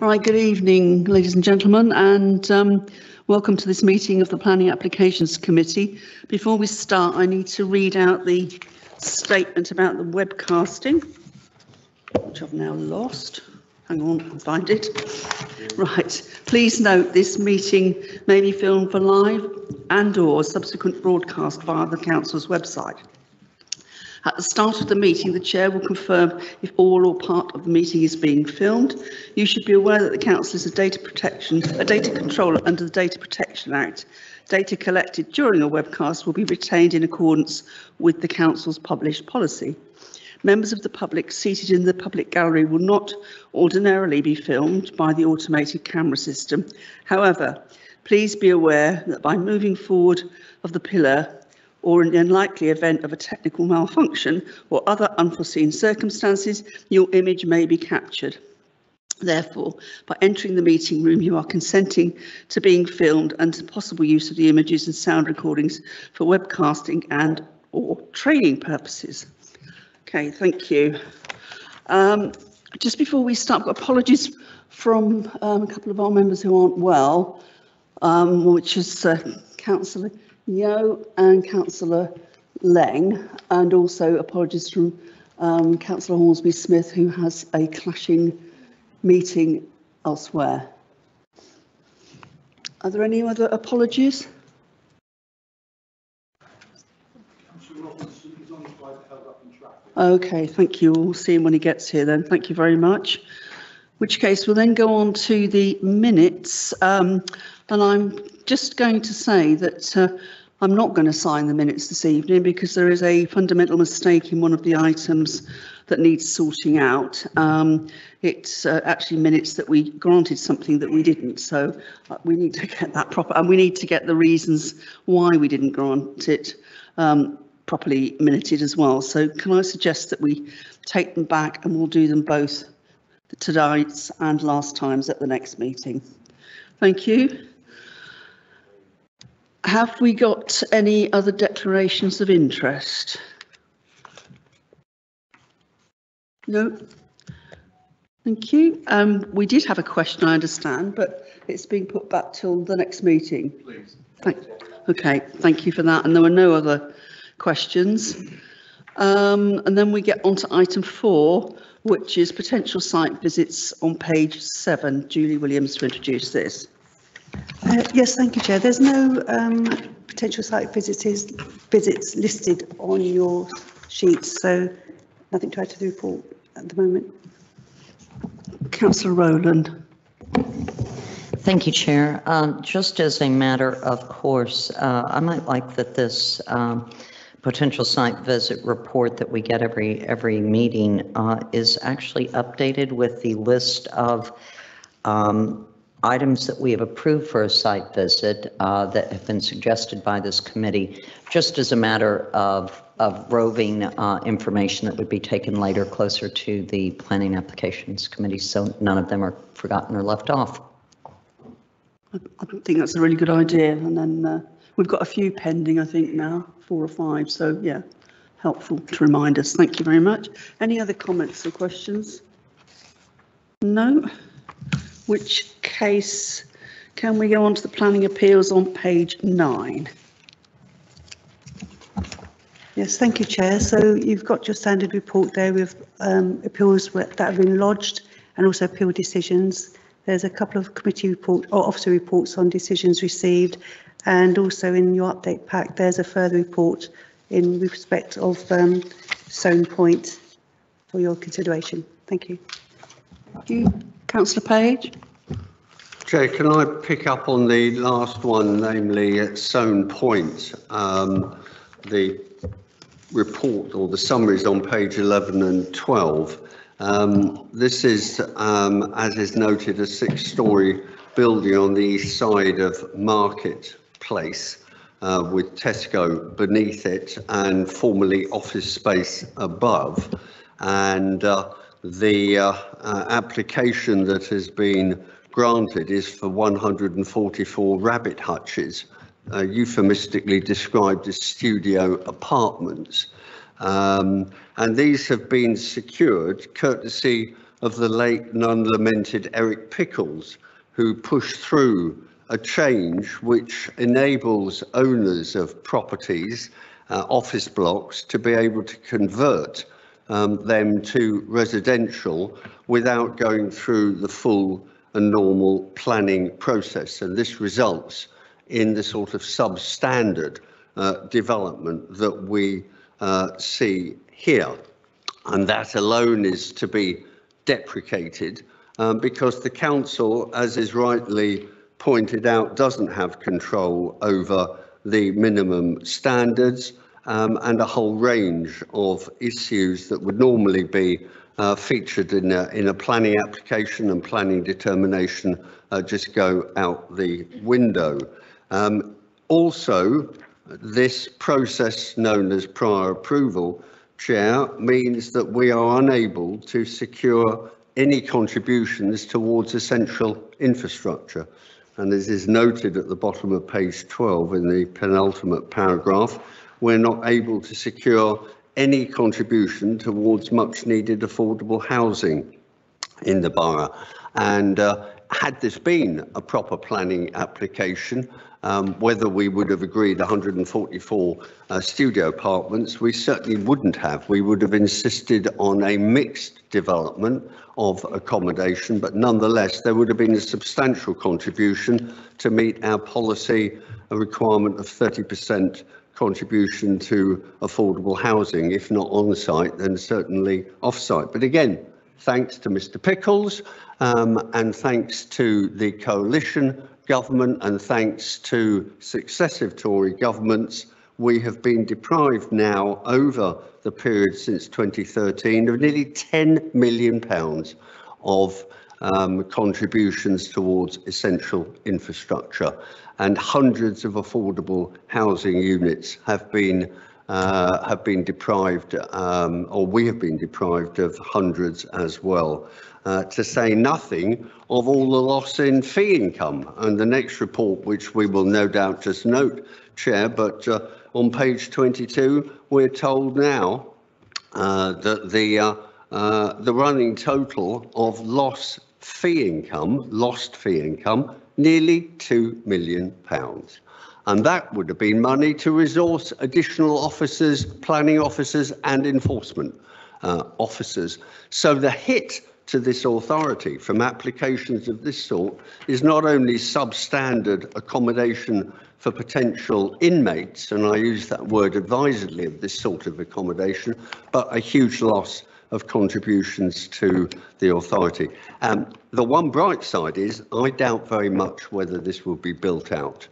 Right, good evening, ladies and gentlemen, and um, welcome to this meeting of the Planning Applications Committee. Before we start, I need to read out the statement about the webcasting, which I've now lost. Hang on, I'll find it. Right, please note this meeting may be filmed for live and or subsequent broadcast via the Council's website. At the start of the meeting, the Chair will confirm if all or part of the meeting is being filmed. You should be aware that the Council is a data protection, a data controller under the Data Protection Act. Data collected during a webcast will be retained in accordance with the Council's published policy. Members of the public seated in the public gallery will not ordinarily be filmed by the automated camera system. However, please be aware that by moving forward of the pillar or in the unlikely event of a technical malfunction or other unforeseen circumstances, your image may be captured. Therefore, by entering the meeting room, you are consenting to being filmed and to possible use of the images and sound recordings for webcasting and or training purposes. Okay, thank you. Um, just before we start, apologies from um, a couple of our members who aren't well, um, which is uh, Councillor Yeo and Councillor Leng, and also apologies from um, Councillor Hornsby Smith, who has a clashing meeting elsewhere. Are there any other apologies? Okay, thank you. We'll see him when he gets here then. Thank you very much. In Which case we'll then go on to the minutes. Um, and I'm just going to say that uh, I'm not going to sign the minutes this evening because there is a fundamental mistake in one of the items that needs sorting out. Um, it's uh, actually minutes that we granted something that we didn't, so uh, we need to get that proper, and we need to get the reasons why we didn't grant it um, properly minuted as well. So can I suggest that we take them back and we'll do them both tonight's and last times at the next meeting. Thank you. Have we got any other declarations of interest? No. Thank you. Um, we did have a question, I understand, but it's being put back till the next meeting. Please. Thank, okay, thank you for that. And there were no other questions. Um, and then we get on to item four, which is potential site visits on page seven. Julie Williams to introduce this. Uh, Yes, thank you, Chair. There's no um, potential site visits, visits listed on your sheets, so nothing to add to the report at the moment. Councillor Rowland. Thank you, Chair. Um, Just as a matter of course, uh, I might like that this um, potential site visit report that we get every, every meeting uh, is actually updated with the list of um, items that we have approved for a site visit uh, that have been suggested by this committee, just as a matter of, of roving uh, information that would be taken later closer to the planning applications committee, so none of them are forgotten or left off. I think that's a really good idea. And then uh, we've got a few pending, I think now, four or five. So yeah, helpful to remind us. Thank you very much. Any other comments or questions? No? Which case, can we go on to the planning appeals on page nine? Yes, thank you, Chair. So you've got your standard report there with um, appeals that have been lodged and also appeal decisions. There's a couple of committee report or officer reports on decisions received. And also in your update pack, there's a further report in respect of um, Stone Point for your consideration. Thank you. Thank you. Councillor Page? Chair, can I pick up on the last one, namely at Stone Point? Um, the report or the summaries on page 11 and 12. Um, this is, um, as is noted, a six-storey building on the east side of Market Place uh, with Tesco beneath it and formerly office space above. And uh, the uh, uh, application that has been granted is for 144 rabbit hutches, uh, euphemistically described as studio apartments. Um, and these have been secured courtesy of the late non-lamented Eric Pickles, who pushed through a change which enables owners of properties, uh, office blocks, to be able to convert um, them to residential without going through the full and normal planning process. And this results in the sort of substandard uh, development that we uh, see here. And that alone is to be deprecated um, because the council, as is rightly pointed out, doesn't have control over the minimum standards um, and a whole range of issues that would normally be uh, featured in a, in a planning application and planning determination uh, just go out the window. Um, also, this process known as prior approval, Chair, means that we are unable to secure any contributions towards essential infrastructure. And as is noted at the bottom of page 12 in the penultimate paragraph, we're not able to secure any contribution towards much needed affordable housing in the borough. And uh, had this been a proper planning application, um, whether we would have agreed 144 uh, studio apartments, we certainly wouldn't have. We would have insisted on a mixed development of accommodation, but nonetheless, there would have been a substantial contribution to meet our policy requirement of 30% contribution to affordable housing, if not on site, then certainly off site. But again, thanks to Mr. Pickles um, and thanks to the coalition government and thanks to successive Tory governments, we have been deprived now over the period since 2013 of nearly 10 million pounds of um, contributions towards essential infrastructure and hundreds of affordable housing units have been uh, have been deprived, um, or we have been deprived of hundreds as well. Uh, to say nothing of all the loss in fee income. And the next report, which we will no doubt just note, Chair, but uh, on page 22, we're told now uh, that the uh, uh, the running total of loss fee income, lost fee income, nearly £2 million. And that would have been money to resource additional officers, planning officers and enforcement uh, officers. So the hit to this authority from applications of this sort is not only substandard accommodation for potential inmates, and I use that word advisedly of this sort of accommodation, but a huge loss of contributions to the authority. Um, the one bright side is I doubt very much whether this will be built out.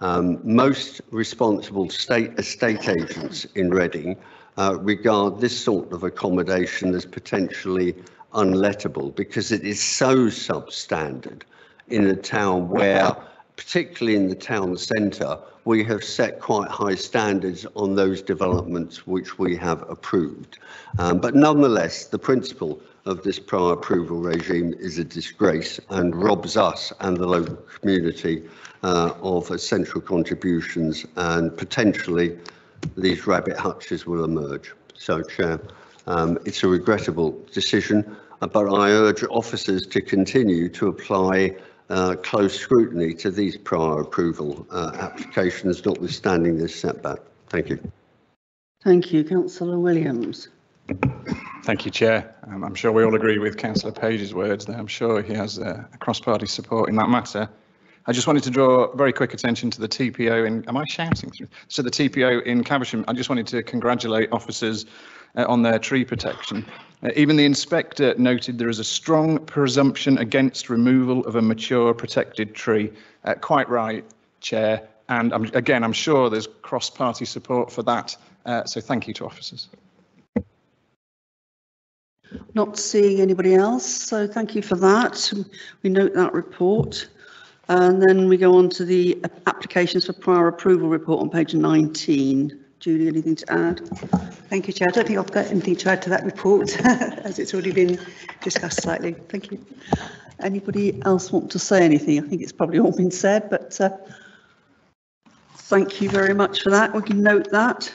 Um, most responsible state estate agents in Reading uh, regard this sort of accommodation as potentially unlettable because it is so substandard in a town where, particularly in the town centre, we have set quite high standards on those developments which we have approved. Um, but nonetheless, the principle of this prior approval regime is a disgrace and robs us and the local community uh, of essential contributions and potentially these rabbit hutches will emerge. So, Chair, um, it's a regrettable decision, but I urge officers to continue to apply uh, close scrutiny to these prior approval uh, applications, notwithstanding this setback. Thank you. Thank you, Councillor Williams. Thank you, Chair. Um, I'm sure we all agree with Councillor Page's words there. I'm sure he has uh, cross-party support in that matter. I just wanted to draw very quick attention to the TPO in, am I shouting? So the TPO in Caversham, I just wanted to congratulate officers uh, on their tree protection. Uh, even the inspector noted there is a strong presumption against removal of a mature protected tree. Uh, quite right, Chair. And I'm, again, I'm sure there's cross-party support for that. Uh, so thank you to officers. Not seeing anybody else, so thank you for that. We note that report. And then we go on to the applications for prior approval report on page 19. Julie, anything to add? Thank you, Chair. I don't think I've got anything to add to that report, as it's already been discussed slightly. Thank you. Anybody else want to say anything? I think it's probably all been said, but uh, thank you very much for that. We can note that.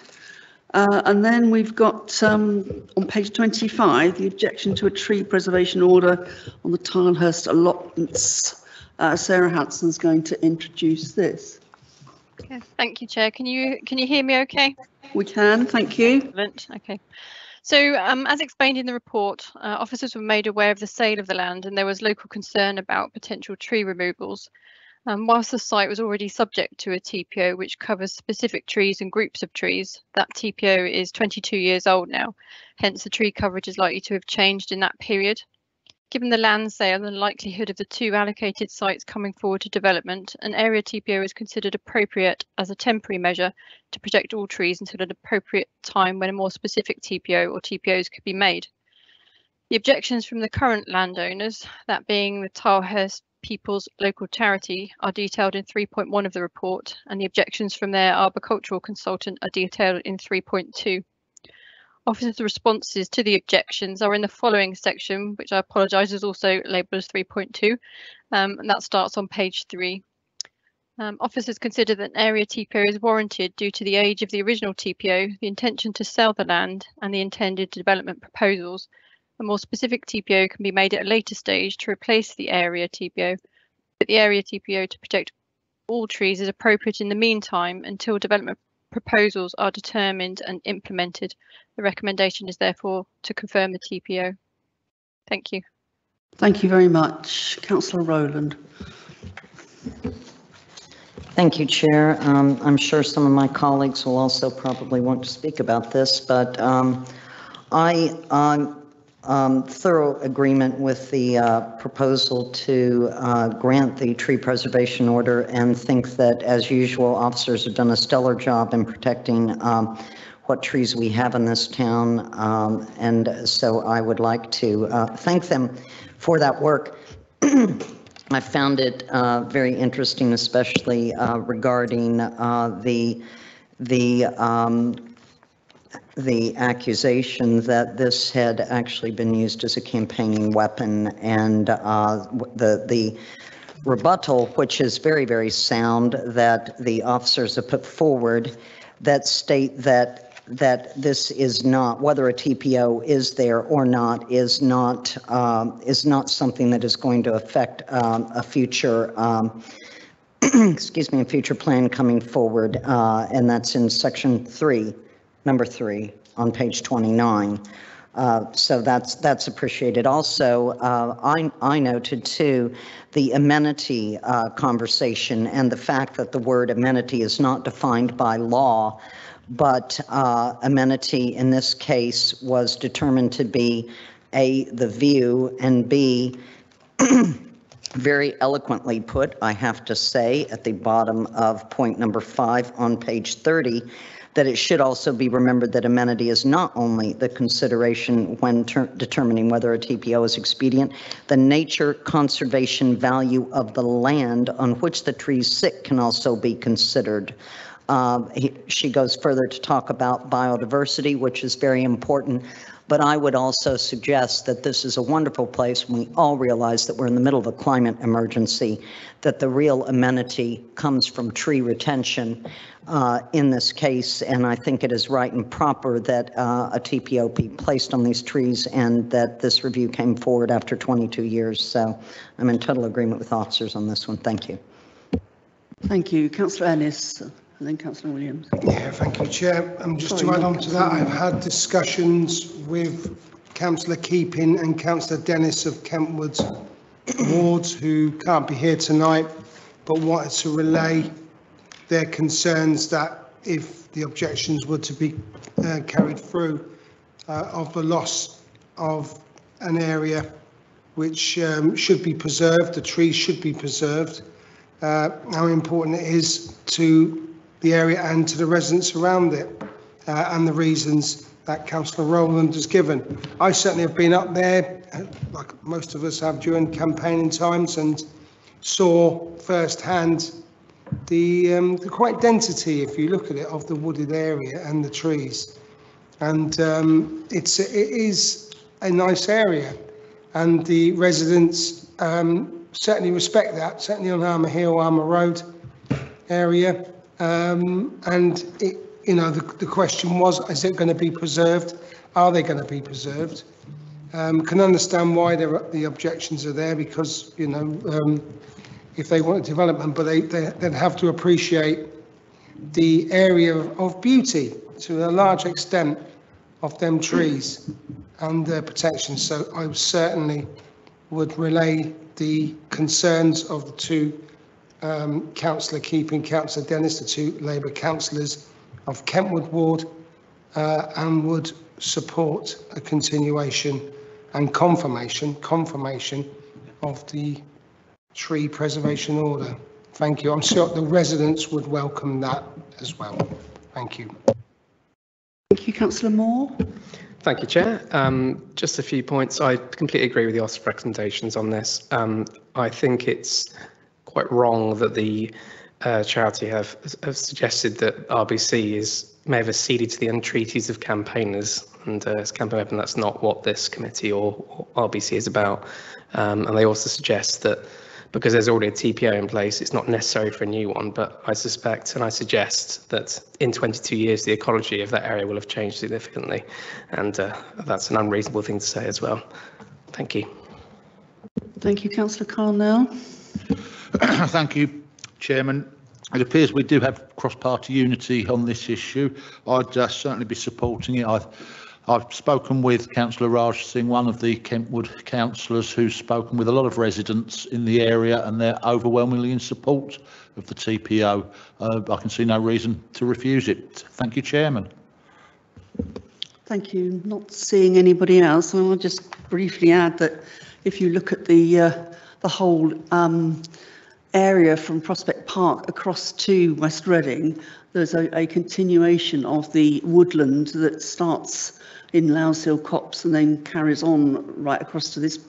Uh, and then we've got um, on page 25 the objection to a tree preservation order on the Tilehurst allotments. Uh, Sarah Hanson's going to introduce this. Okay, Thank you, Chair. Can you can you hear me okay? We can, thank you. Excellent. Okay. So, um, as explained in the report, uh, officers were made aware of the sale of the land and there was local concern about potential tree removals. Um, whilst the site was already subject to a TPO which covers specific trees and groups of trees, that TPO is 22 years old now. Hence, the tree coverage is likely to have changed in that period. Given the land sale and the likelihood of the two allocated sites coming forward to development, an area TPO is considered appropriate as a temporary measure to protect all trees until an appropriate time when a more specific TPO or TPOs could be made. The objections from the current landowners, that being the Tilehurst People's Local Charity, are detailed in 3.1 of the report, and the objections from their arboricultural consultant are detailed in 3.2. Officers' responses to the objections are in the following section, which I apologise is also labelled as 3.2, um, and that starts on page 3. Um, officers consider that an area TPO is warranted due to the age of the original TPO, the intention to sell the land, and the intended development proposals. A more specific TPO can be made at a later stage to replace the area TPO, but the area TPO to protect all trees is appropriate in the meantime until development proposals are determined and implemented. The recommendation is therefore to confirm the TPO. Thank you. Thank you very much. Councillor Rowland. Thank you, Chair. Um, I'm sure some of my colleagues will also probably want to speak about this, but um, I, I'm um, thorough agreement with the uh, proposal to uh, grant the tree preservation order and think that, as usual, officers have done a stellar job in protecting um, what trees we have in this town. Um, And so I would like to uh, thank them for that work. I found it uh, very interesting, especially uh, regarding uh, the, the um, the accusation that this had actually been used as a campaigning weapon and uh, the the rebuttal, which is very, very sound, that the officers have put forward that state that that this is not, whether a TPO is there or not, is not um, is not something that is going to affect um, a future um, excuse me, a future plan coming forward, uh, and that's in section three number three on page 29. Uh, So that's, that's appreciated. Also, uh, I, I noted too, the amenity uh, conversation and the fact that the word amenity is not defined by law, but uh, amenity in this case was determined to be A, the view, and B, very eloquently put, I have to say, at the bottom of point number five on page 30, that it should also be remembered that amenity is not only the consideration when ter- determining whether a TPO is expedient, the nature conservation value of the land on which the trees sit can also be considered. Um, he- She goes further to talk about biodiversity, which is very important. But I would also suggest that this is a wonderful place. We all realize that we're in the middle of a climate emergency, that the real amenity comes from tree retention uh, in this case. And I think it is right and proper that uh, a TPO be placed on these trees and that this review came forward after 22 years. So I'm in total agreement with officers on this one. Thank you. Thank you. Councillor Ennis and then Councillor Williams. Yeah, thank you, Chair. Um, just to add on to that, I've had discussions with Councillor Keeping and Councillor Dennis of Kentwood wards who can't be here tonight, but wanted to relay their concerns that if the objections were to be uh, carried through uh, of the loss of an area which um, should be preserved, the trees should be preserved, uh, how important it is to the area and to the residents around it, uh, and the reasons that Councillor Rowland has given. I certainly have been up there, like most of us have during campaigning times, and saw firsthand the, um, the quite density, if you look at it, of the wooded area and the trees. And um, it's, it is a nice area, and the residents um, certainly respect that, certainly on Armour Hill, Armour Road area. Um, and it you know, the, the question was, is it going to be preserved? Are they going to be preserved? Um, can understand why the objections are there because, you know, um, if they want development, but they, they, they'd have to appreciate the area of, of beauty to a large extent of them trees and their protection. So I certainly would relay the concerns of the two um, councillor Keeping, councillor Dennis, the two Labour councillors of Kentwood Ward, uh, and would support a continuation and confirmation, confirmation of the tree preservation order. Thank you. I'm sure the residents would welcome that as well. Thank you. Thank you, councillor Moore. Thank you, Chair. Um, just a few points. I completely agree with the OSF recommendations on this. Um, I think it's quite wrong that the uh, charity have, have suggested that RBC is may have acceded to the entreaties of campaigners, and uh, as campaign weapon, that's not what this committee or, or RBC is about. Um, and they also suggest that because there's already a TPO in place, it's not necessary for a new one. But I suspect and I suggest that in 22 years, the ecology of that area will have changed significantly, and uh, that's an unreasonable thing to say as well. Thank you. Thank you, councillor Carnell. Thank you, Chairman. It appears we do have cross-party unity on this issue. I'd uh, certainly be supporting it. I've, I've spoken with Councillor Raj Singh, one of the Kentwood councillors, who's spoken with a lot of residents in the area, and they're overwhelmingly in support of the TPO. Uh, I can see no reason to refuse it. Thank you, Chairman. Thank you. Not seeing anybody else, I'll just briefly add that if you look at the uh, the whole um, area from Prospect Park across to West Reading, there's a, a continuation of the woodland that starts in Lousehill Copse and then carries on right across to this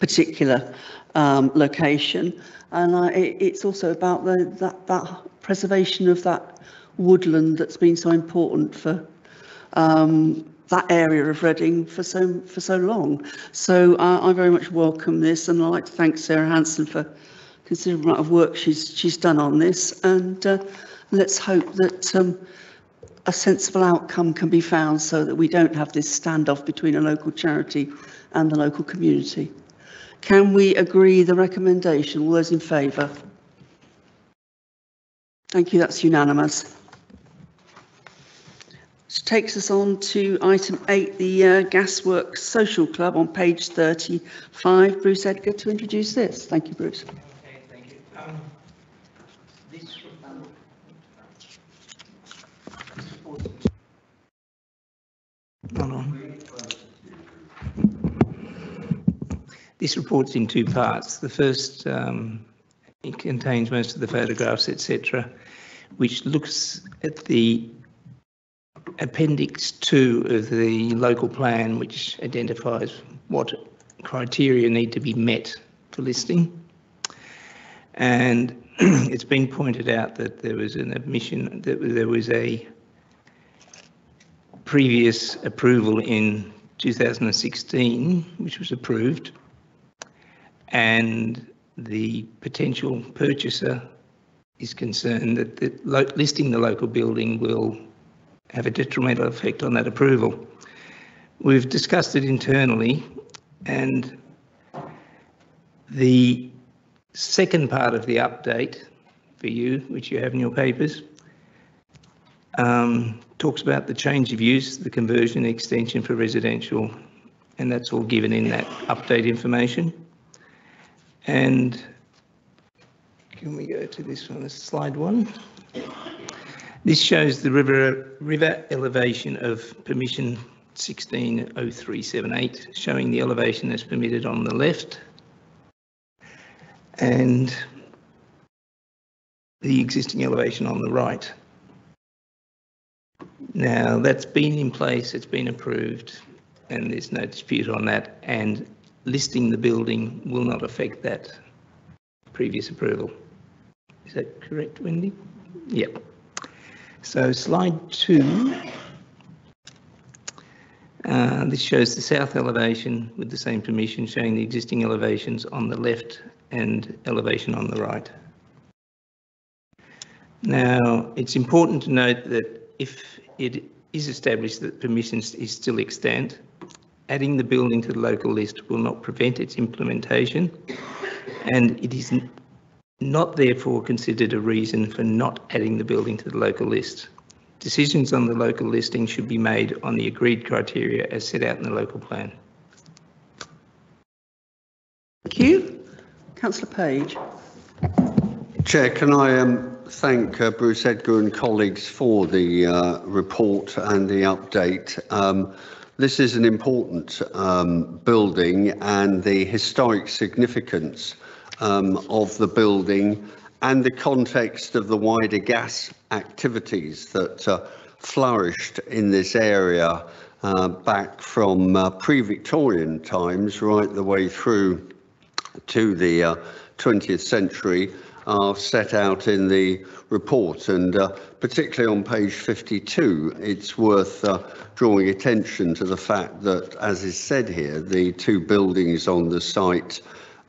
particular um, location. And uh, it, it's also about the, that, that preservation of that woodland that's been so important for um, that area of Reading for so for so long. So uh, I very much welcome this, and I'd like to thank Sarah Hanson for considerable amount of work she's she's done on this, and uh, let's hope that um, a sensible outcome can be found so that we don't have this standoff between a local charity and the local community. Can we agree the recommendation? All those in favour? Thank you, that's unanimous. Which takes us on to item eight, the uh, Gasworks Social Club on page 35. Bruce Edgar to introduce this. Thank you, Bruce. Okay, thank you. Um, this, um, Hold on. This report's in two parts. The first, um, it contains most of the photographs, etc., which looks at the appendix two of the local plan, which identifies what criteria need to be met for listing. And it's been pointed out that there was an admission, that there was a previous approval in 2016, which was approved, and the potential purchaser is concerned that the listing the local building will have a detrimental effect on that approval. We've discussed it internally, and the second part of the update for you, which you have in your papers, um, talks about the change of use, the conversion extension for residential, and that's all given in that update information. And can we go to this one, slide one? This shows the river, river elevation of permission 160378, showing the elevation that's permitted on the left and the existing elevation on the right. Now, that's been in place, it's been approved, and there's no dispute on that, and listing the building will not affect that previous approval. Is that correct, Wendy? Yep. So slide two. Uh, this shows the south elevation with the same permission, showing the existing elevations on the left and elevation on the right. Now, it's important to note that if it is established that permission is still extant, adding the building to the local list will not prevent its implementation, and it is not therefore considered a reason for not adding the building to the local list. Decisions on the local listing should be made on the agreed criteria as set out in the local plan. Thank you. Councillor Page. Chair, can I um, thank uh, Bruce Edgar and colleagues for the uh, report and the update. Um, This is an important um, building and the historic significance um, of the building and the context of the wider gas activities that uh, flourished in this area uh, back from uh, pre-Victorian times right the way through to the uh, 20th century are set out in the report. And uh, particularly on page 52 it's worth uh, drawing attention to the fact that as is said here the two buildings on the site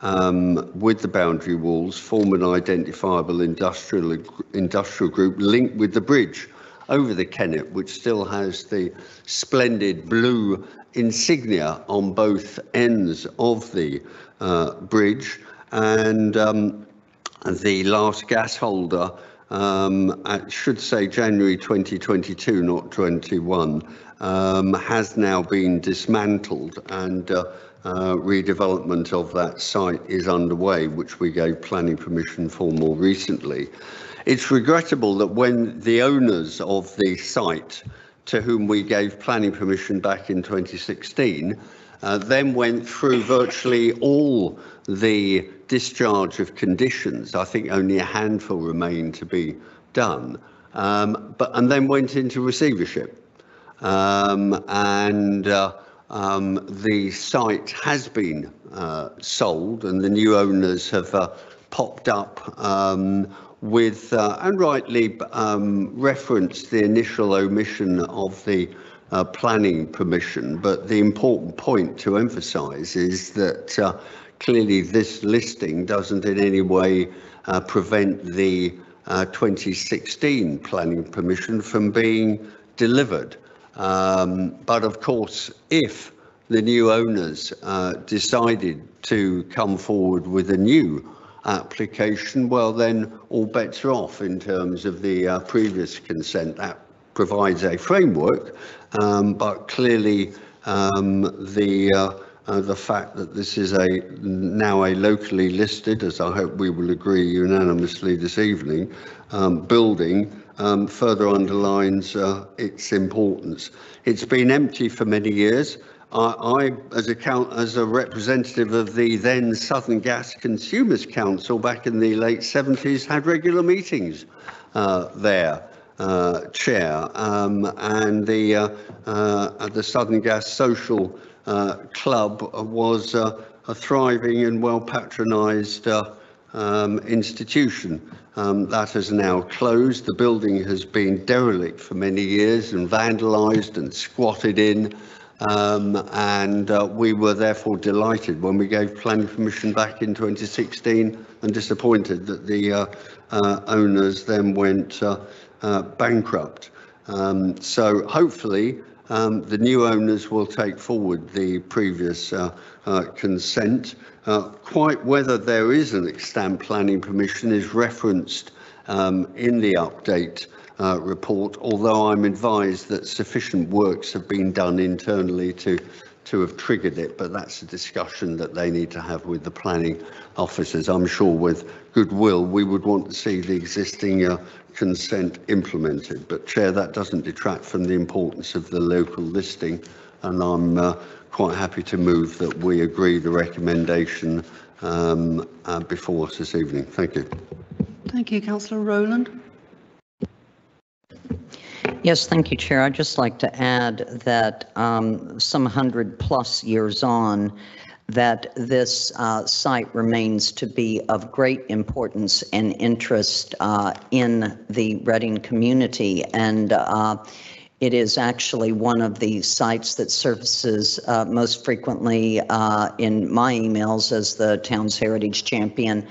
um, with the boundary walls form an identifiable industrial industrial group linked with the bridge over the Kennet, which still has the splendid blue insignia on both ends of the uh, bridge. And um, the last gas holder, um, I should say January 2022, not 21, um, has now been dismantled and uh, uh, redevelopment of that site is underway, which we gave planning permission for more recently. It's regrettable that when the owners of the site, to whom we gave planning permission back in 2016, uh, then went through virtually all the discharge of conditions. I think only a handful remain to be done, um, but and then went into receivership. Um, and uh, um, the site has been uh, sold, and the new owners have uh, popped up um, with, uh, and rightly um, referenced the initial omission of the uh, planning permission. But the important point to emphasise is that uh, clearly this listing doesn't in any way uh, prevent the uh, 2016 planning permission from being delivered. Um, but of course, if the new owners uh, decided to come forward with a new application, well, then all bets are off in terms of the uh, previous consent. That provides a framework, um, but clearly um, the uh, uh, the fact that this is a now a locally listed, as I hope we will agree unanimously this evening, um, building um, further underlines uh, its importance. It's been empty for many years. I, I, as a count, as a representative of the then Southern Gas Consumers Council back in the late 70s, had regular meetings uh, there. Uh, chair um, and the uh, uh, the Southern Gas Social uh, Club was a thriving and well patronised um, institution. Um, that has now closed. The building has been derelict for many years and vandalised and squatted in. Um, and uh, we were therefore delighted when we gave planning permission back in 2016 and disappointed that the uh, uh, owners then went uh, uh, bankrupt. Um, so hopefully um, the new owners will take forward the previous uh, quite whether there is an extant planning permission is referenced um, in the update uh, report, although I'm advised that sufficient works have been done internally to to have triggered it, but that's a discussion that they need to have with the planning officers. I'm sure with goodwill, we would want to see the existing uh, consent implemented. But Chair, that doesn't detract from the importance of the local listing, and I'm uh, quite happy to move that we agree the recommendation um, uh, before us this evening. Thank you. Thank you, Councillor Rowland. Yes, thank you, Chair. I'd just like to add that um, some hundred plus years on, that this uh, site remains to be of great importance and interest uh, in the Reading community. And uh, it is actually one of the sites that surfaces uh, most frequently uh, in my emails as the town's heritage champion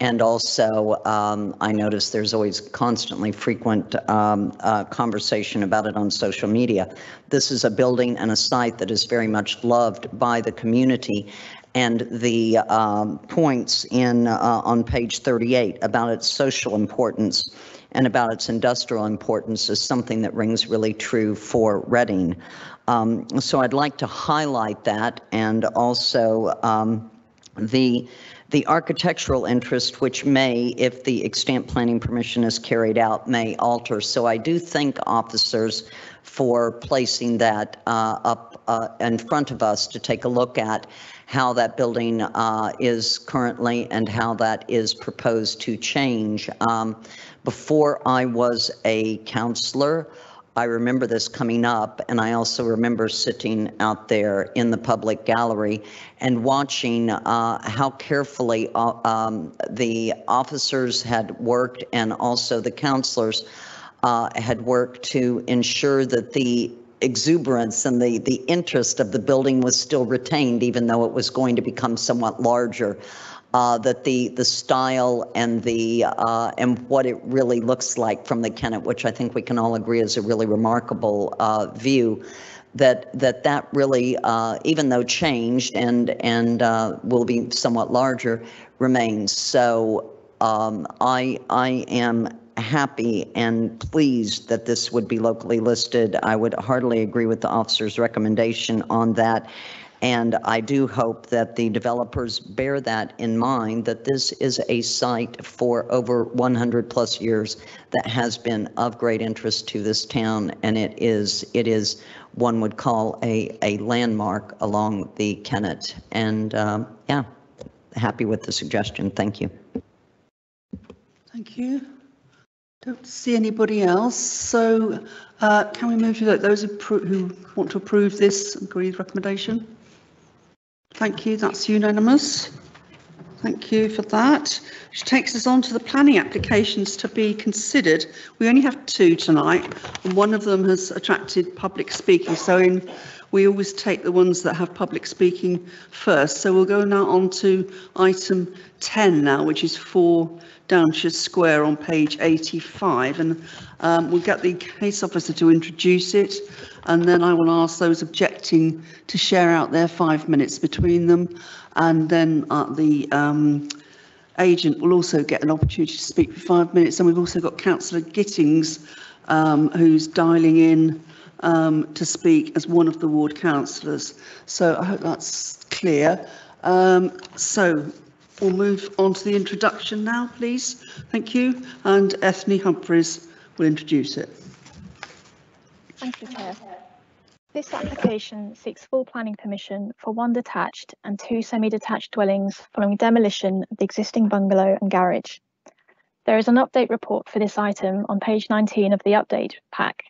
And also, um, I notice there's always constantly frequent um, uh, conversation about it on social media. This is a building and a site that is very much loved by the community. And the um, points in uh, on page 38 about its social importance and about its industrial importance is something that rings really true for Reading. Um, so I'd like to highlight that and also um, the the architectural interest, which may, if the extant planning permission is carried out, may alter. So I do thank officers for placing that uh, up uh, in front of us to take a look at how that building uh, is currently and how that is proposed to change. Um, before I was a counselor, I remember this coming up, and I also remember sitting out there in the public gallery and watching uh, how carefully uh, um, the officers had worked and also the counselors uh, had worked to ensure that the exuberance and the, the interest of the building was still retained, even though it was going to become somewhat larger uh, that the the style and the uh, and what it really looks like from the Kennet, which I think we can all agree is a really remarkable uh, view, that that that really, uh, even though changed and and uh, will be somewhat larger, remains. So um, I I am happy and pleased that this would be locally listed. I would heartily agree with the officer's recommendation on that. And I do hope that the developers bear that in mind, that this is a site for over 100 plus years that has been of great interest to this town. And it is, it is, one would call a, a landmark along the Kennet. And um, yeah, happy with the suggestion. Thank you. Thank you. Don't see anybody else. So uh, can we move to those who want to approve this agreed recommendation? Thank you, that's unanimous. Thank you for that. Which takes us on to the planning applications to be considered. We only have two tonight, and one of them has attracted public speaking. So in, we always take the ones that have public speaking first. So we'll go now on to item 10 now, which is 4 Downshire Square on page 85. And um, we'll get the case officer to introduce it and then I will ask those objecting to share out their five minutes between them and then uh, the um, agent will also get an opportunity to speak for five minutes and we've also got Councillor Gittings um, who's dialing in um, to speak as one of the ward councillors. So I hope that's clear. Um, so we'll move on to the introduction now, please. Thank you. And Ethne Humphreys will introduce it. Thank you, Chair. This application seeks full planning permission for one detached and two semi-detached dwellings following demolition of the existing bungalow and garage. There is an update report for this item on page 19 of the update pack.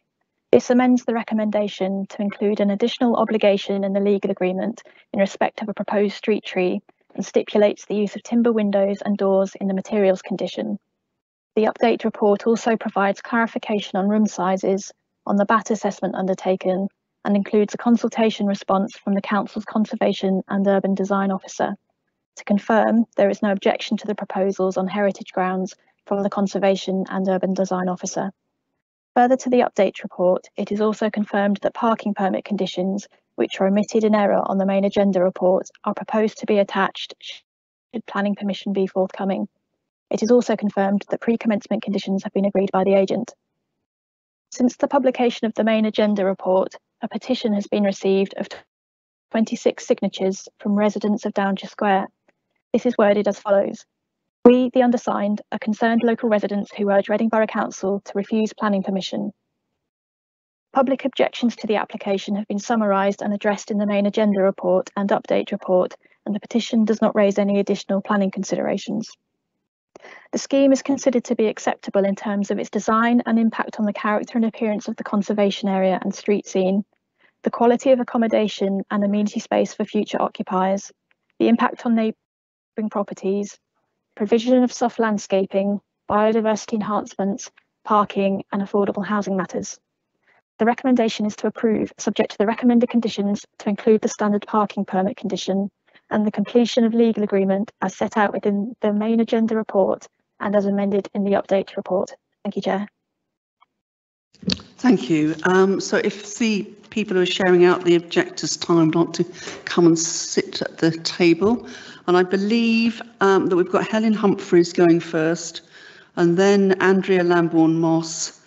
This amends the recommendation to include an additional obligation in the legal agreement in respect of a proposed street tree and stipulates the use of timber windows and doors in the materials condition. The update report also provides clarification on room sizes, on the BAT assessment undertaken, and includes a consultation response from the Council's Conservation and Urban Design Officer. To confirm, there is no objection to the proposals on heritage grounds from the Conservation and Urban Design Officer. Further to the update report, it is also confirmed that parking permit conditions, which are omitted in error on the main agenda report, are proposed to be attached should planning permission be forthcoming. It is also confirmed that pre-commencement conditions have been agreed by the agent. Since the publication of the main agenda report, a petition has been received of 26 signatures from residents of Downshire Square. This is worded as follows. We, the undersigned, are concerned local residents who urge Reading Borough Council to refuse planning permission. Public objections to the application have been summarised and addressed in the main agenda report and update report, and the petition does not raise any additional planning considerations. The scheme is considered to be acceptable in terms of its design and impact on the character and appearance of the conservation area and street scene, the quality of accommodation and amenity space for future occupiers, the impact on neighbouring properties, provision of soft landscaping, biodiversity enhancements, parking and affordable housing matters. The recommendation is to approve, subject to the recommended conditions to include the standard parking permit condition and the completion of legal agreement as set out within the main agenda report and as amended in the update report. Thank you, Chair. Thank you. Um, so if the people who are sharing out the objectors' time would like to come and sit at the table, and I believe um, that we've got Helen Humphreys going first, and then Andrea Lamborn Moss,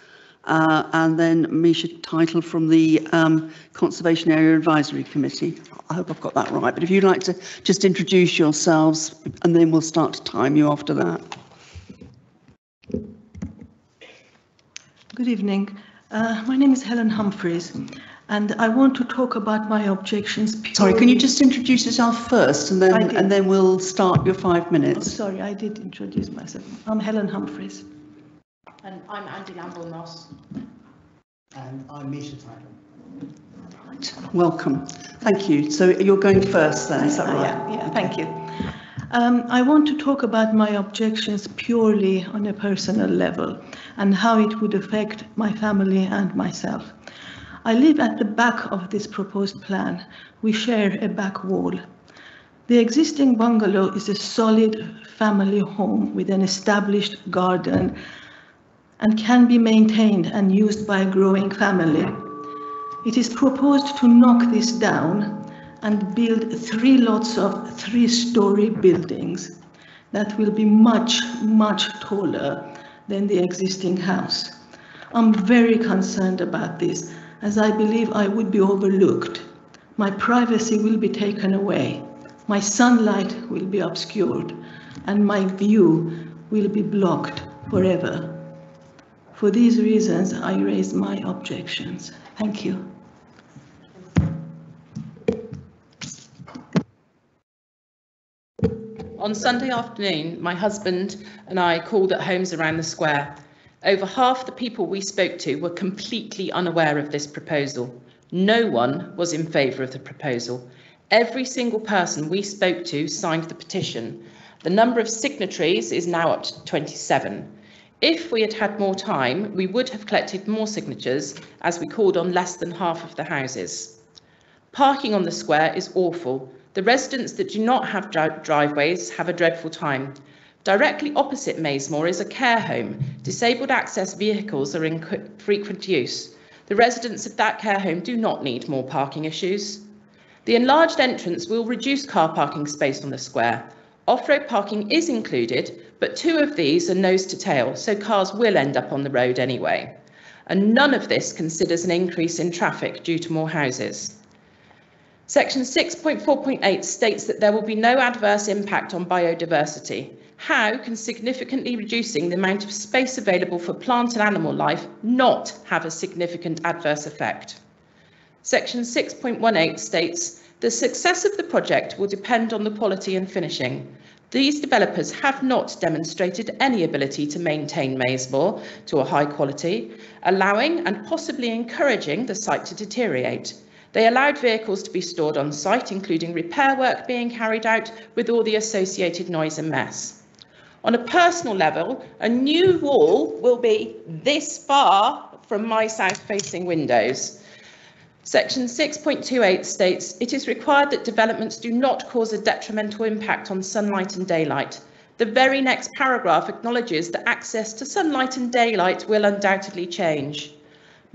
uh, and then Misha Title from the um, Conservation Area Advisory Committee. I hope I've got that right, but if you'd like to just introduce yourselves, and then we'll start to time you after that. Good evening. Uh, my name is Helen Humphreys, and I want to talk about my objections. Sorry, can you just introduce yourself first, and then and then we'll start your five minutes. sorry, I did introduce myself. I'm Helen Humphreys. And I'm Andy Lambourne Ross. And I'm Misha Title. Right, welcome. Thank you. So you're going first then, is that Uh, right? Yeah, yeah, thank you. Um, I want to talk about my objections purely on a personal level and how it would affect my family and myself. I live at the back of this proposed plan. We share a back wall. The existing bungalow is a solid family home with an established garden and can be maintained and used by a growing family. It is proposed to knock this down and build three lots of three-story buildings that will be much, much taller than the existing house. I'm very concerned about this as I believe I would be overlooked. My privacy will be taken away. My sunlight will be obscured and my view will be blocked forever. For these reasons, I raise my objections. Thank you. On Sunday afternoon, my husband and I called at homes around the square. Over half the people we spoke to were completely unaware of this proposal. No one was in favour of the proposal. Every single person we spoke to signed the petition. The number of signatories is now up to 27. If we had had more time, we would have collected more signatures as we called on less than half of the houses. Parking on the square is awful. The residents that do not have dri- driveways have a dreadful time. Directly opposite Maysmore is a care home. Disabled access vehicles are in frequent use. The residents of that care home do not need more parking issues. The enlarged entrance will reduce car parking space on the square. Off-road parking is included, but two of these are nose to tail, so cars will end up on the road anyway. And none of this considers an increase in traffic due to more houses. Section 6.4.8 states that there will be no adverse impact on biodiversity. How can significantly reducing the amount of space available for plant and animal life not have a significant adverse effect? Section 6.18 states the success of the project will depend on the quality and finishing. These developers have not demonstrated any ability to maintain Maysmore to a high quality, allowing and possibly encouraging the site to deteriorate. They allowed vehicles to be stored on site, including repair work being carried out with all the associated noise and mess. On a personal level, a new wall will be this far from my south facing windows. Section 6.28 states it is required that developments do not cause a detrimental impact on sunlight and daylight. The very next paragraph acknowledges that access to sunlight and daylight will undoubtedly change.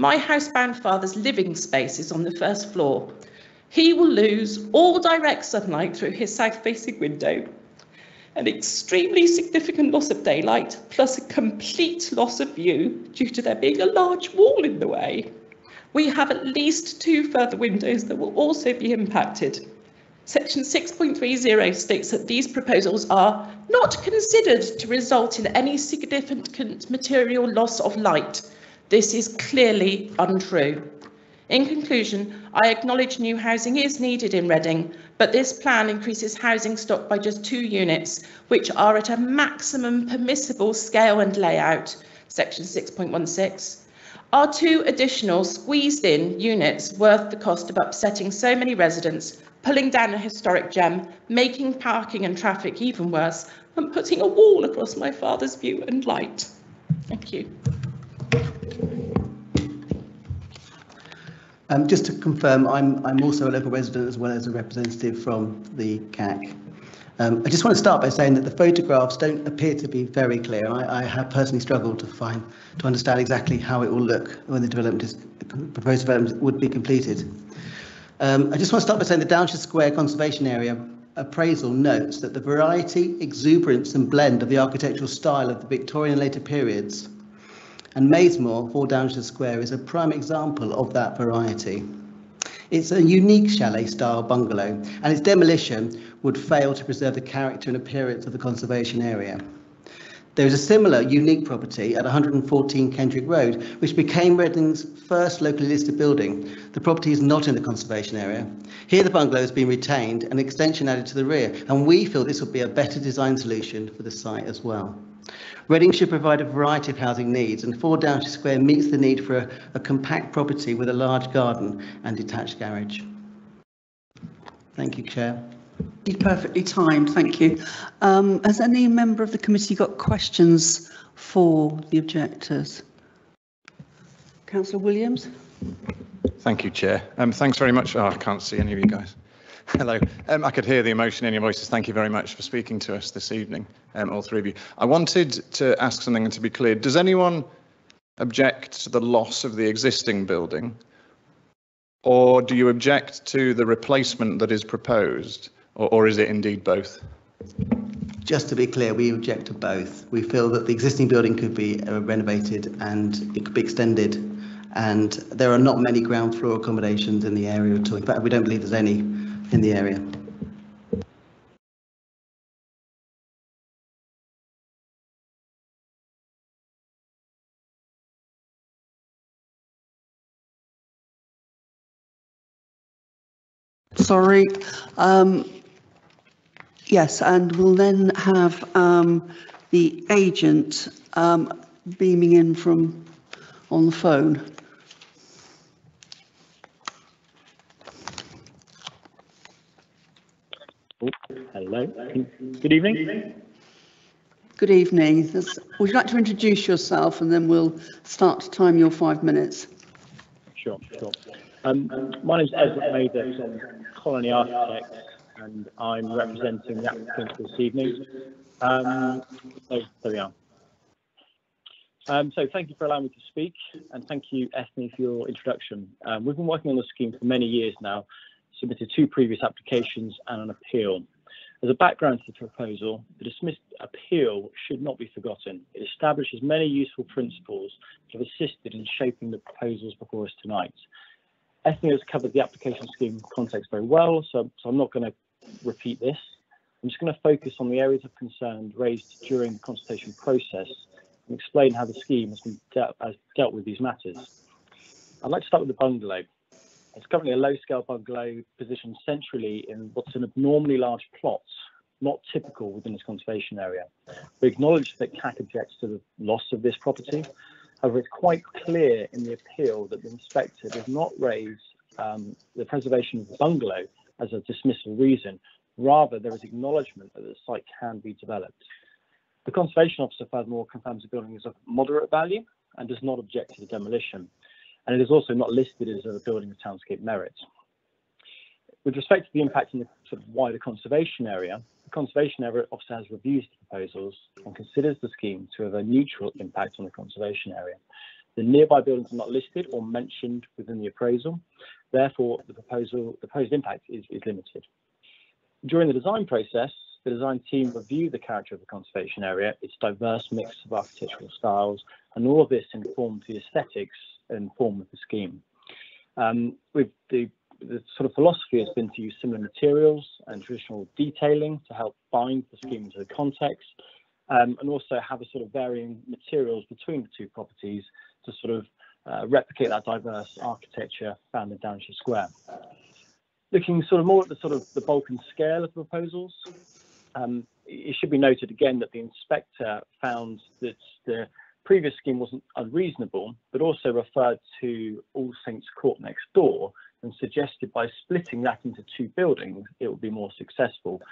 My housebound father's living space is on the first floor. He will lose all direct sunlight through his south facing window. An extremely significant loss of daylight, plus a complete loss of view due to there being a large wall in the way. We have at least two further windows that will also be impacted. Section 6.30 states that these proposals are not considered to result in any significant material loss of light. This is clearly untrue. In conclusion, I acknowledge new housing is needed in Reading, but this plan increases housing stock by just two units, which are at a maximum permissible scale and layout, section 6.16. Are two additional squeezed in units worth the cost of upsetting so many residents, pulling down a historic gem, making parking and traffic even worse, and putting a wall across my father's view and light? Thank you. Um, just to confirm, I'm, I'm also a local resident as well as a representative from the CAC. Um, I just want to start by saying that the photographs don't appear to be very clear. I, I have personally struggled to find to understand exactly how it will look when the development is proposed development would be completed. Um, I just want to start by saying the Downshire Square Conservation Area appraisal notes that the variety, exuberance and blend of the architectural style of the Victorian and later periods and Maysmore, 4 Downshire Square, is a prime example of that variety. It's a unique chalet style bungalow and its demolition would fail to preserve the character and appearance of the conservation area. There is a similar unique property at 114 Kendrick Road, which became Reading's first locally listed building. The property is not in the conservation area. Here the bungalow has been retained and extension added to the rear, and we feel this would be a better design solution for the site as well. Reading should provide a variety of housing needs, and 4 Downshire Square meets the need for a, a compact property with a large garden and detached garage. Thank you, Chair. Perfectly timed, thank you. Um, has any member of the committee got questions for the objectors? Councillor Williams? Thank you, Chair. Um, thanks very much. Oh, I can't see any of you guys. Hello. Um, I could hear the emotion in your voices. Thank you very much for speaking to us this evening, um, all three of you. I wanted to ask something and to be clear. Does anyone object to the loss of the existing building? Or do you object to the replacement that is proposed? Or, or is it indeed both? Just to be clear, we object to both. We feel that the existing building could be uh, renovated and it could be extended. And there are not many ground floor accommodations in the area at all. In fact, we don't believe there's any in the area. Sorry. Um, yes, and we'll then have um, the agent um, beaming in from on the phone. Oh, hello. Good evening. Good evening. Would you like to introduce yourself and then we'll start to time your five minutes? Sure, sure. Um, my name is Edward from Colony Architects and I'm representing the applicant this evening. Um, so there we are. Um, so thank you for allowing me to speak and thank you, Ethne, for your introduction. Um, we've been working on the scheme for many years now, submitted two previous applications and an appeal. As a background to the proposal, the dismissed appeal should not be forgotten. It establishes many useful principles that have assisted in shaping the proposals before us tonight. Ethne has covered the application scheme context very well, so, so I'm not going to repeat this. I'm just going to focus on the areas of concern raised during the consultation process and explain how the scheme has, been dealt, has dealt with these matters. I'd like to start with the bungalow. It's currently a low-scale bungalow positioned centrally in what's an abnormally large plot, not typical within this conservation area. We acknowledge that CAC objects to the loss of this property. However, it's quite clear in the appeal that the inspector does not raise um, the preservation of the bungalow as a dismissal reason. Rather, there is acknowledgement that the site can be developed. The Conservation Officer, furthermore, confirms the building is of moderate value and does not object to the demolition and it is also not listed as a building of townscape merit. With respect to the impact in the sort of wider conservation area, the Conservation Area Officer has reviewed the proposals and considers the scheme to have a neutral impact on the conservation area. The nearby buildings are not listed or mentioned within the appraisal, therefore the proposal, the proposed impact is, is limited. During the design process, the design team reviewed the character of the conservation area, its diverse mix of architectural styles, and all of this informed the aesthetics and form of the scheme. Um, with the, the sort of philosophy has been to use similar materials and traditional detailing to help bind the scheme into the context, um, and also have a sort of varying materials between the two properties to sort of uh, replicate that diverse architecture found in Downshire Square. Looking sort of more at the sort of the bulk and scale of the proposals, um, it should be noted again that the inspector found that the previous scheme wasn't unreasonable, but also referred to All Saints Court next door and suggested by splitting that into two buildings, it would be more successful.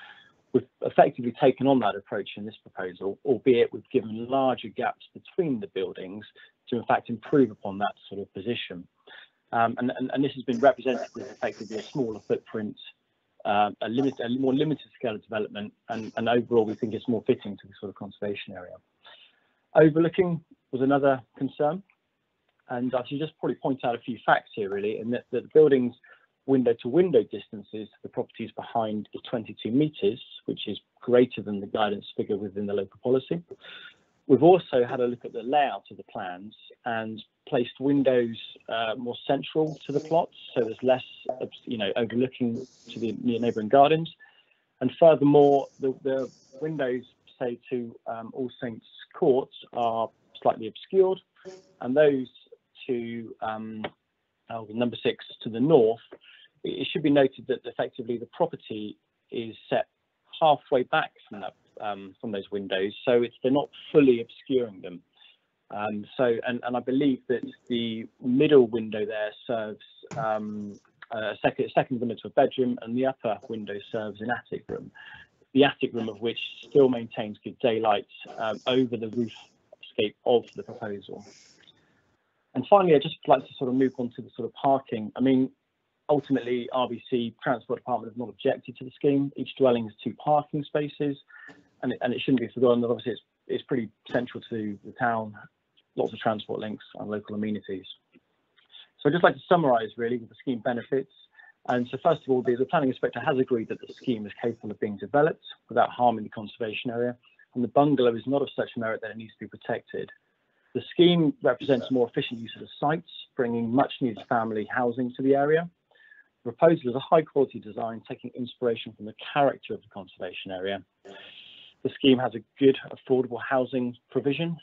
We've effectively taken on that approach in this proposal, albeit we've given larger gaps between the buildings to in fact improve upon that sort of position. Um, and, and, and this has been represented as effectively a smaller footprint, uh, a, limit, a more limited scale of development, and, and overall we think it's more fitting to the sort of conservation area. Overlooking was another concern, and I should just probably point out a few facts here really, in that, that the building's window to window distances to the properties behind is 22 metres, which is greater than the guidance figure within the local policy. We've also had a look at the layout of the plans and placed windows uh, more central to the plots, so there's less, you know, overlooking to the near neighbouring gardens. And furthermore, the, the windows, say, to um, All Saints Court are slightly obscured, and those to um, oh, number six to the north, it should be noted that effectively the property is set halfway back from that um, from those windows, so it's they're not fully obscuring them. Um, so, and, and I believe that the middle window there serves um, a second, second window to a bedroom, and the upper window serves an attic room. The attic room of which still maintains good daylight um, over the roofscape of the proposal. And finally, I'd just like to sort of move on to the sort of parking. I mean, ultimately, RBC Transport Department have not objected to the scheme. Each dwelling has two parking spaces, and it, and it shouldn't be forgotten that obviously it's, it's pretty central to the town, lots of transport links and local amenities. So I'd just like to summarise really with the scheme benefits. And so first of all, the, the planning inspector has agreed that the scheme is capable of being developed without harming the conservation area, and the bungalow is not of such merit that it needs to be protected. The scheme represents more efficient use of the sites, bringing much needed family housing to the area. The proposal is a high quality design, taking inspiration from the character of the conservation area. The scheme has a good affordable housing provision.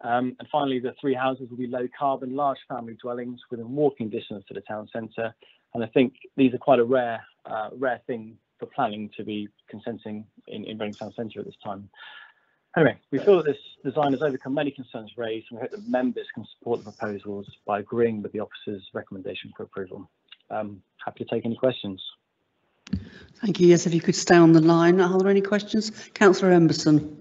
Um, and finally, the three houses will be low carbon, large family dwellings within walking distance to the town centre. And I think these are quite a rare, uh, rare thing for planning to be consenting in, in Reading Town Centre at this time. Anyway, we feel that this design has overcome many concerns raised and we hope that members can support the proposals by agreeing with the officer's recommendation for approval. Um, happy to take any questions. Thank you. Yes, if you could stay on the line. Are there any questions? Councillor Emberson.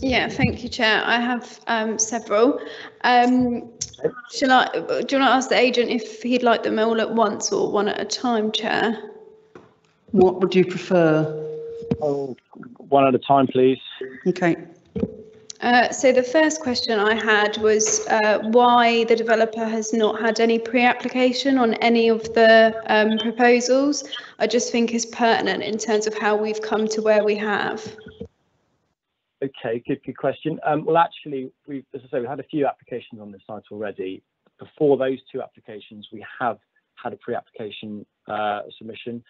Yeah, thank you, Chair. I have um, several. Um, shall I, do you want to ask the agent if he'd like them all at once or one at a time, Chair? What would you prefer? Oh, one at a time, please. Okay. Uh, so the first question I had was uh, why the developer has not had any pre-application on any of the um, proposals. I just think is pertinent in terms of how we've come to where we have. Okay, good, good question. Um, well, actually, we've, as I say, we had a few applications on this site already. Before those two applications, we have had a pre-application uh, submission.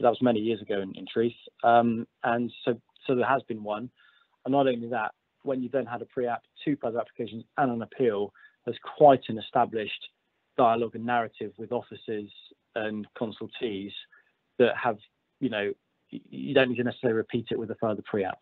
That was many years ago in, in truth. Um, and so, so there has been one. And not only that, when you then had a pre-app, two further applications and an appeal, there's quite an established dialogue and narrative with officers and consultees that have, you know, you don't need to necessarily repeat it with a further pre-app.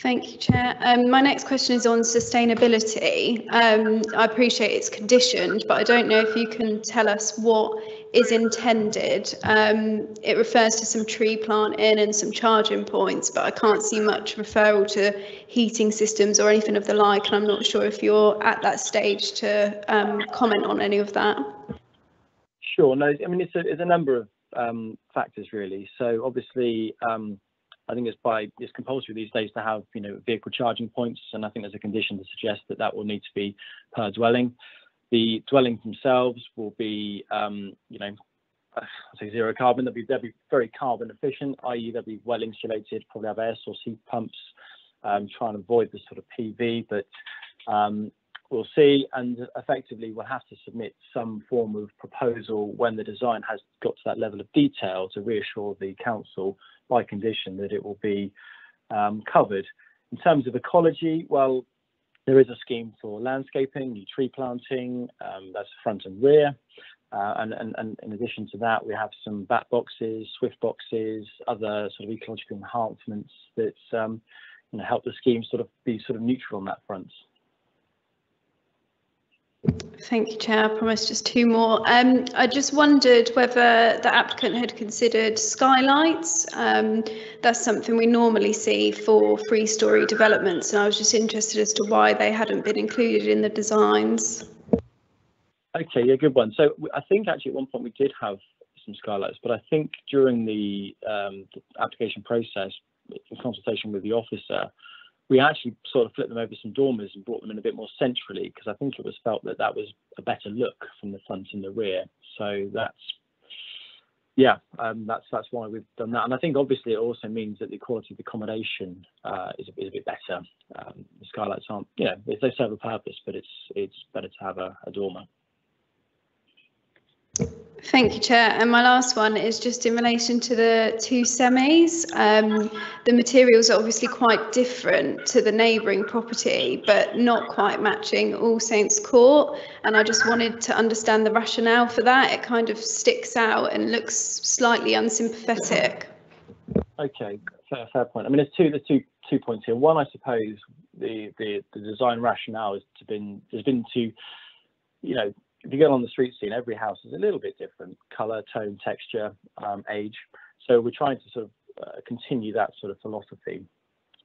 Thank you, Chair. Um, my next question is on sustainability. Um, I appreciate it's conditioned, but I don't know if you can tell us what is intended. Um, it refers to some tree planting and some charging points, but I can't see much referral to heating systems or anything of the like, and I'm not sure if you're at that stage to um, comment on any of that. Sure. No, I mean, it's a, it's a number of um, factors, really. So obviously, um, I think it's by it's compulsory these days to have you know vehicle charging points, and I think there's a condition to suggest that that will need to be per dwelling. The dwellings themselves will be um, you know I say zero carbon. They'll be they'll be very carbon efficient, i.e. they'll be well insulated, probably have air source heat pumps, um, try and avoid the sort of PV, but um, we'll see. And effectively, we'll have to submit some form of proposal when the design has got to that level of detail to reassure the council by condition that it will be um, covered. In terms of ecology, well, there is a scheme for landscaping, new tree planting, um, that's front and rear. Uh, and, and, and, in addition to that, we have some bat boxes, swift boxes, other sort of ecological enhancements that um, you know, help the scheme sort of be sort of neutral on that front. Thank you, Chair. I promise just two more. Um, I just wondered whether the applicant had considered skylights. Um, that's something we normally see for three-storey developments, and I was just interested as to why they hadn't been included in the designs. Okay, yeah, good one. So I think actually at one point we did have some skylights, but I think during the, um, the application process, in consultation with the officer, we actually sort of flipped them over some dormers and brought them in a bit more centrally because I think it was felt that that was a better look from the front and the rear. So that's yeah, um, that's that's why we've done that, and I think obviously it also means that the quality of the accommodation uh, is, a, is a bit better. Um, the skylights aren't, you know, they serve a purpose, but it's it's better to have a, a dormer. Thank you, Chair. And my last one is just in relation to the two semis. Um, the materials are obviously quite different to the neighbouring property, but not quite matching All Saints Court. And I just wanted to understand the rationale for that. It kind of sticks out and looks slightly unsympathetic. Okay, fair, fair point. I mean, there's two there's two two points here. One, I suppose the the, the design rationale has been has been to, you know, if you go on the street scene, every house is a little bit different, color, tone, texture, um, age. So we're trying to sort of uh, continue that sort of philosophy.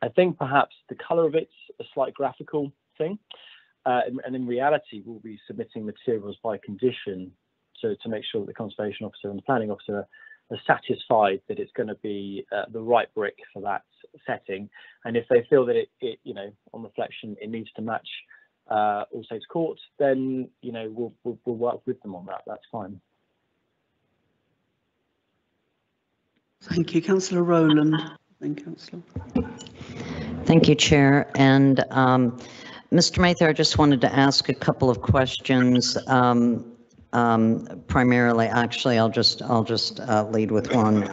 I think perhaps the color of it's a slight graphical thing. Uh, and, in reality, we'll be submitting materials by condition to, to make sure that the conservation officer and the planning officer are satisfied that it's going to be uh, the right brick for that setting. And if they feel that it, it, you know, on reflection, it needs to match uh, All Saints Court, then you know we'll, we'll, we'll work with them on that. That's fine. Thank you, Councillor Rowland. Then Councillor. Thank you, Chair. And um, Mr. Mather, I just wanted to ask a couple of questions. Um, um, primarily, actually, I'll just I'll just uh, lead with one.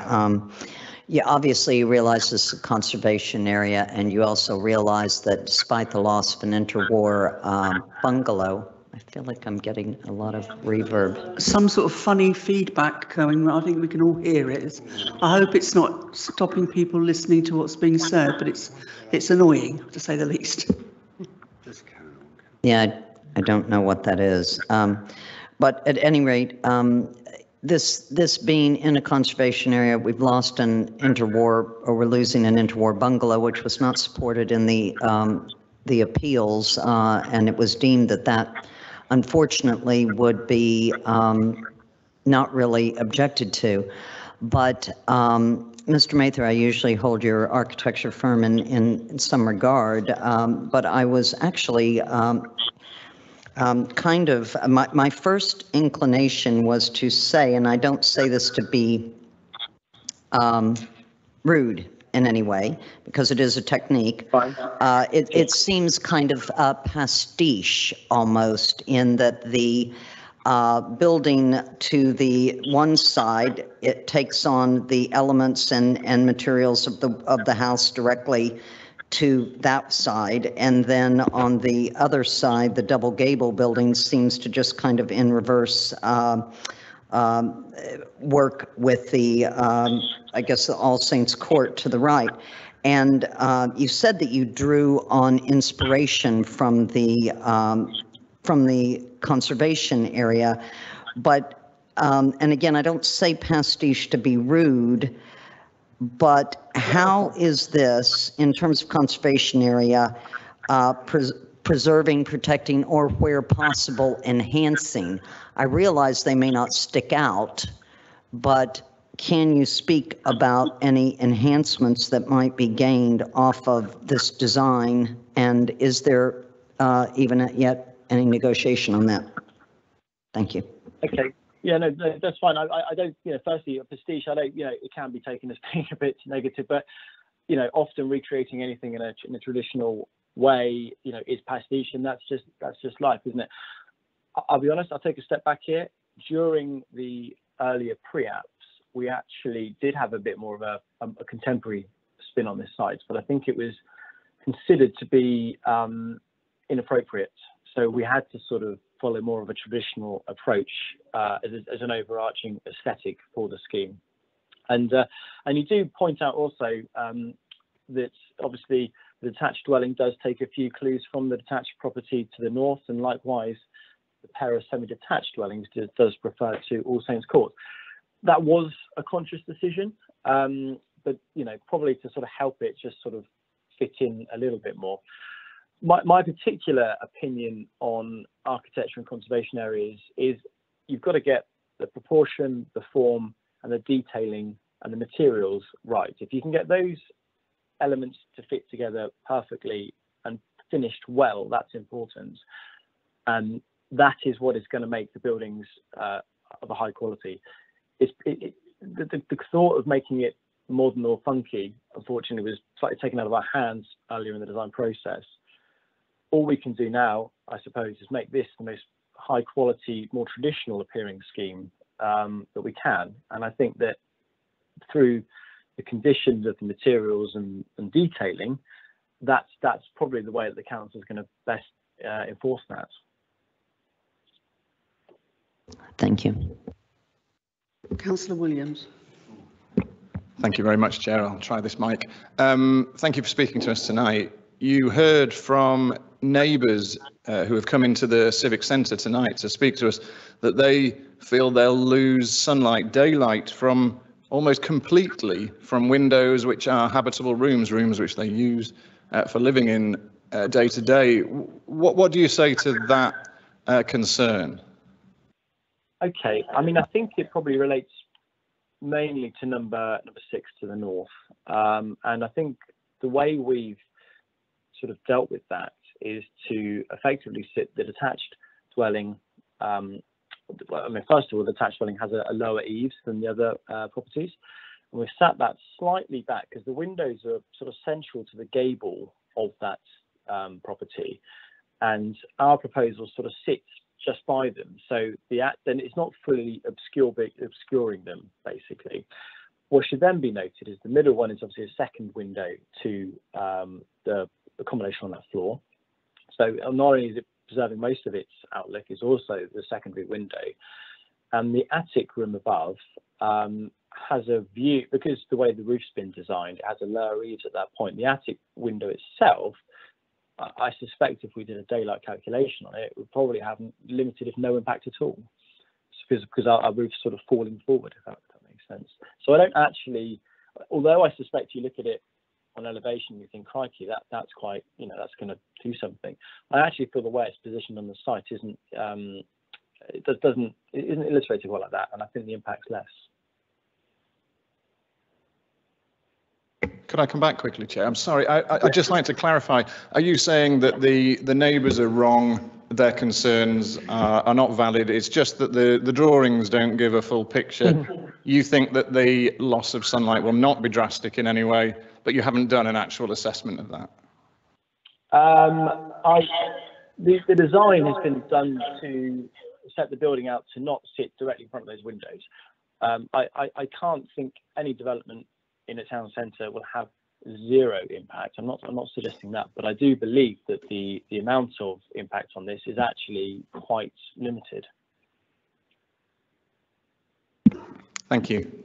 You obviously realize this is a conservation area, and you also realize that despite the loss of an interwar um, bungalow, I feel like I'm getting a lot of reverb. Some sort of funny feedback going. I think we can all hear it. I hope it's not stopping people listening to what's being said, but it's it's annoying to say the least. Yeah, I, I don't know what that is. Um, but at any rate, um, this this being in a conservation area, we've lost an interwar, or we're losing an interwar bungalow, which was not supported in the um, the appeals, uh, and it was deemed that that, unfortunately, would be um, not really objected to. But um, Mr. Mather, I usually hold your architecture firm in, in some regard, um, but I was actually um, um, kind of, my, my first inclination was to say, and I don't say this to be um, rude in any way, because it is a technique. Uh, it, it seems kind of a pastiche almost in that the uh, building to the one side, it takes on the elements and, and materials of the, of the house directly to that side. And then on the other side, the double gable building seems to just kind of in reverse uh, um, work with the, um, I guess, the All Saints Court to the right. And uh, you said that you drew on inspiration from the um, from the conservation area, but um, and again, I don't say pastiche to be rude, but how is this, in terms of conservation area, uh, pres preserving, protecting, or where possible, enhancing? I realize they may not stick out, but can you speak about any enhancements that might be gained off of this design? And is there uh, even yet any negotiation on that? Thank you. Okay. Yeah, no, no that's fine. I, I don't, you know, firstly, pastiche, I don't, you know, it can be taken as being a bit negative, but, you know, often recreating anything in a, in a traditional way, you know, is pastiche, and that's just, that's just life, isn't it? I'll be honest, I'll take a step back here. During the earlier pre-apps, we actually did have a bit more of a, a, a contemporary spin on this site, but I think it was considered to be um, inappropriate. So we had to sort of follow more of a traditional approach uh, as, as, an overarching aesthetic for the scheme. And uh, and you do point out also um, that obviously the detached dwelling does take a few clues from the detached property to the north, and likewise the pair of semi-detached dwellings does, does refer to All Saints Court. That was a conscious decision, um, but you know probably to sort of help it just sort of fit in a little bit more my, my particular opinion on architecture and conservation areas is you've got to get the proportion, the form, and the detailing and the materials right. If you can get those elements to fit together perfectly and finished well, that's important. And that is what is going to make the buildings uh, of a high quality. It, it, the, the, the thought of making it modern or funky, unfortunately, was slightly taken out of our hands earlier in the design process. All we can do now, I suppose, is make this the most high quality, more traditional appearing scheme um, that we can. And I think that through the conditions of the materials and, and detailing, that's that's probably the way that the council is going to best uh, enforce that. Thank you. Councillor Williams. Thank you very much, Chair. I'll try this mic. Um, thank you for speaking to us tonight. You heard from neighbours uh, who have come into the Civic Centre tonight to speak to us that they feel they'll lose sunlight, daylight from almost completely from windows which are habitable rooms, rooms which they use uh, for living in uh, day to day. What, what do you say to that uh, concern? Okay, I mean, I think it probably relates mainly to number number six to the north, um, and I think the way we've sort of dealt with that is to effectively sit the detached dwelling. Um, I mean, first of all, the detached dwelling has a, a lower eaves than the other uh, properties, and we've sat that slightly back because the windows are sort of central to the gable of that um, property, and our proposal sort of sits just by them. So the then it's not fully obscure, obscuring them basically. What should then be noted is the middle one is obviously a second window to um, the accommodation on that floor. So not only is it preserving most of its outlook, it's also the secondary window. And the attic room above um, has a view, because the way the roof's been designed, it has a lower eaves at that point. The attic window itself I suspect if we did a daylight calculation on it, it would probably have limited, if no impact at all, because because our, our roof's sort of falling forward, if that, if that, makes sense. So I don't actually, although I suspect you look at it on elevation, you think, crikey, that that's quite, you know, that's going to do something. I actually feel the way it's positioned on the site isn't, um, it does, doesn't, it isn't illustrated well like that, and I think the impact's less. Could I come back quickly, Chair? I'm sorry. I, I, would just like to clarify. Are you saying that the, the neighbours are wrong, their concerns are, are not valid? It's just that the, the drawings don't give a full picture. you think that the loss of sunlight will not be drastic in any way, but you haven't done an actual assessment of that? Um, I, the, the design has been done to set the building out to not sit directly in front of those windows. Um, I, I, I can't think any development in a town centre will have zero impact. I'm not I'm not suggesting that, but I do believe that the the amount of impact on this is actually quite limited. Thank you.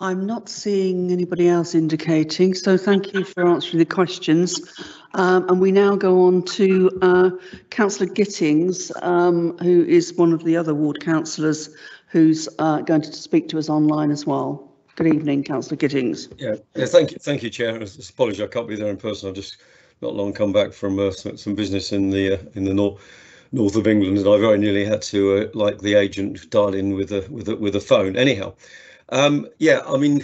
I'm not seeing anybody else indicating, so thank you for answering the questions. Um, and we now go on to uh, Councillor Gittings, um, who is one of the other ward councillors who's uh, going to speak to us online as well. Good evening, Councillor Gittings. Yeah, yeah, thank you, thank you, Chair. I apologize, I can't be there in person. I've just not long come back from uh, some business in the uh, in the north north of England, and I very nearly had to, uh, like the agent, dial in with a with a with a phone. Anyhow, um, yeah, I mean,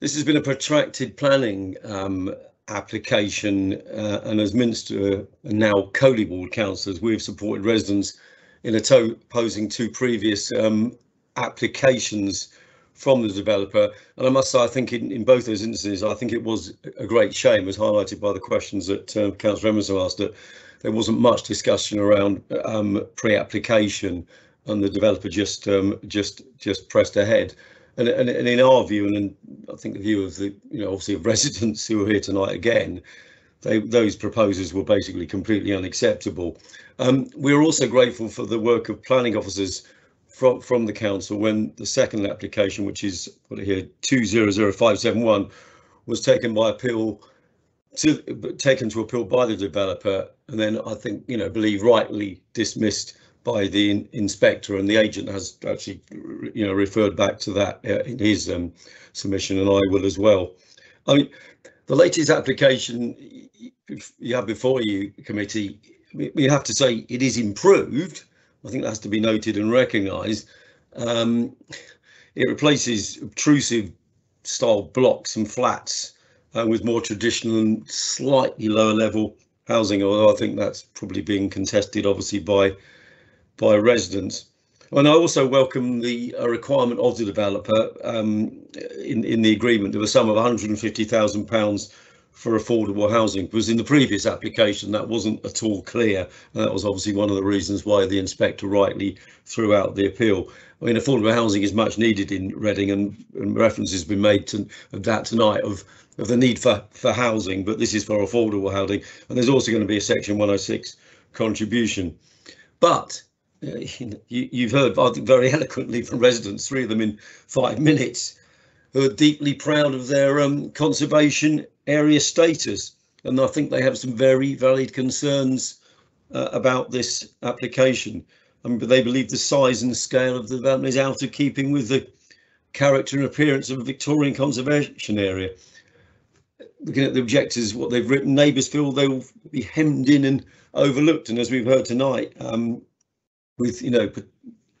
this has been a protracted planning um, application, uh, and as Minster and now Coley Ward councillors, we've supported residents in opposing two previous um, applications from the developer. And I must say, I think in, in both those instances, I think it was a great shame, as highlighted by the questions that uh, Councillor Emberson asked, that there wasn't much discussion around um, pre-application and the developer just um, just just pressed ahead. And, and, and, in our view, and in, I think the view of the, you know, obviously of residents who are here tonight again, they, those proposals were basically completely unacceptable. Um, we're also grateful for the work of planning officers from from the council when the second application, which is what here two zero zero five seven one, was taken by appeal to taken to appeal by the developer, and then I think you know believe rightly dismissed by the in, inspector, and the agent has actually you know referred back to that uh, in his um, submission, and I will as well. I mean, the latest application you have before you committee, we, have to say it is improved. I think that has to be noted and recognised. Um, it replaces obtrusive style blocks and flats uh, with more traditional and slightly lower level housing, although I think that's probably being contested obviously by by residents. And I also welcome the uh, requirement of the developer um, in, in the agreement. Of a sum of £150,000 for affordable housing. Because in the previous application. That wasn't at all clear. And that was obviously one of the reasons why the inspector rightly threw out the appeal. I mean affordable housing is much needed in Reading and, and reference has been made to of that tonight of of the need for for housing. But this is for affordable housing. And there's also going to be a section 106 contribution. But you, you've heard I think very eloquently from residents three of them in five minutes who are deeply proud of their um, conservation area status. And I think they have some very valid concerns uh, about this application. Mean, but they believe the size and scale of the development is out of keeping with the character and appearance of a Victorian conservation area. Looking at the objectives, what they've written, neighbours feel they will be hemmed in and overlooked. And as we've heard tonight, um, with you know,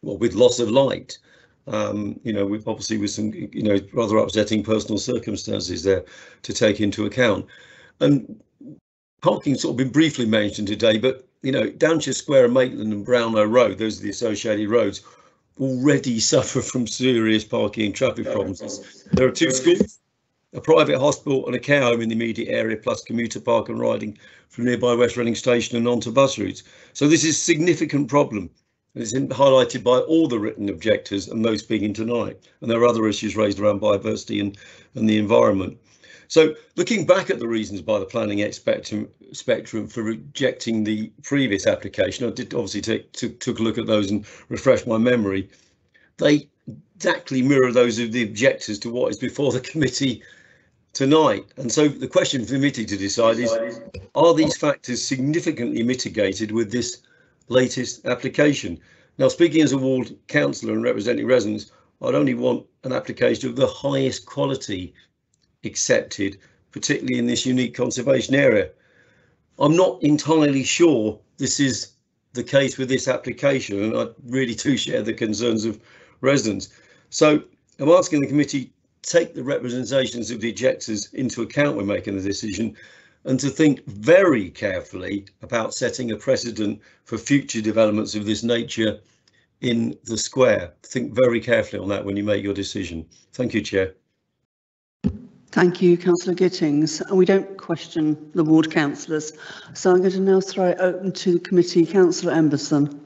well, with loss of light, um, you know, with obviously with some, you know, rather upsetting personal circumstances there to take into account. And parking's sort of been briefly mentioned today, but, you know, Downshire Square, and Maitland and Brownlow Road, those are the associated roads, already suffer from serious parking and traffic problems. There are two schools, a private hospital and a care home in the immediate area, plus commuter park and riding from nearby West Reading Station and onto bus routes. So this is a significant problem. It's highlighted by all the written objectors and those speaking tonight. And there are other issues raised around biodiversity and, and the environment. So looking back at the reasons by the planning spectrum, spectrum for rejecting the previous application, I did obviously take, took, took a look at those and refresh my memory. They exactly mirror those of the objectors to what is before the committee tonight. And so the question for the committee to decide is, are these factors significantly mitigated with this latest application. Now, speaking as a ward councillor and representing residents, I'd only want an application of the highest quality accepted, particularly in this unique conservation area. I'm not entirely sure this is the case with this application, and I really do share the concerns of residents. So I'm asking the committee take the representations of the objectors into account when making the decision and to think very carefully about setting a precedent for future developments of this nature in the square. Think very carefully on that when you make your decision. Thank you, Chair. Thank you, Councillor Gittings. And we don't question the ward councillors. So I'm going to now throw it open to the committee. Councillor Emberson.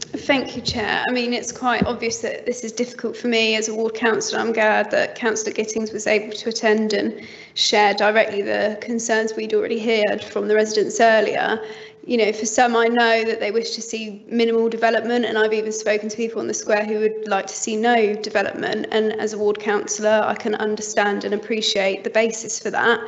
Thank you, Chair. I mean, it's quite obvious that this is difficult for me as a ward councillor. I'm glad that Councillor Gittings was able to attend and share directly the concerns we'd already heard from the residents earlier. You know, for some, I know that they wish to see minimal development, and I've even spoken to people on the square who would like to see no development. And as a ward councillor, I can understand and appreciate the basis for that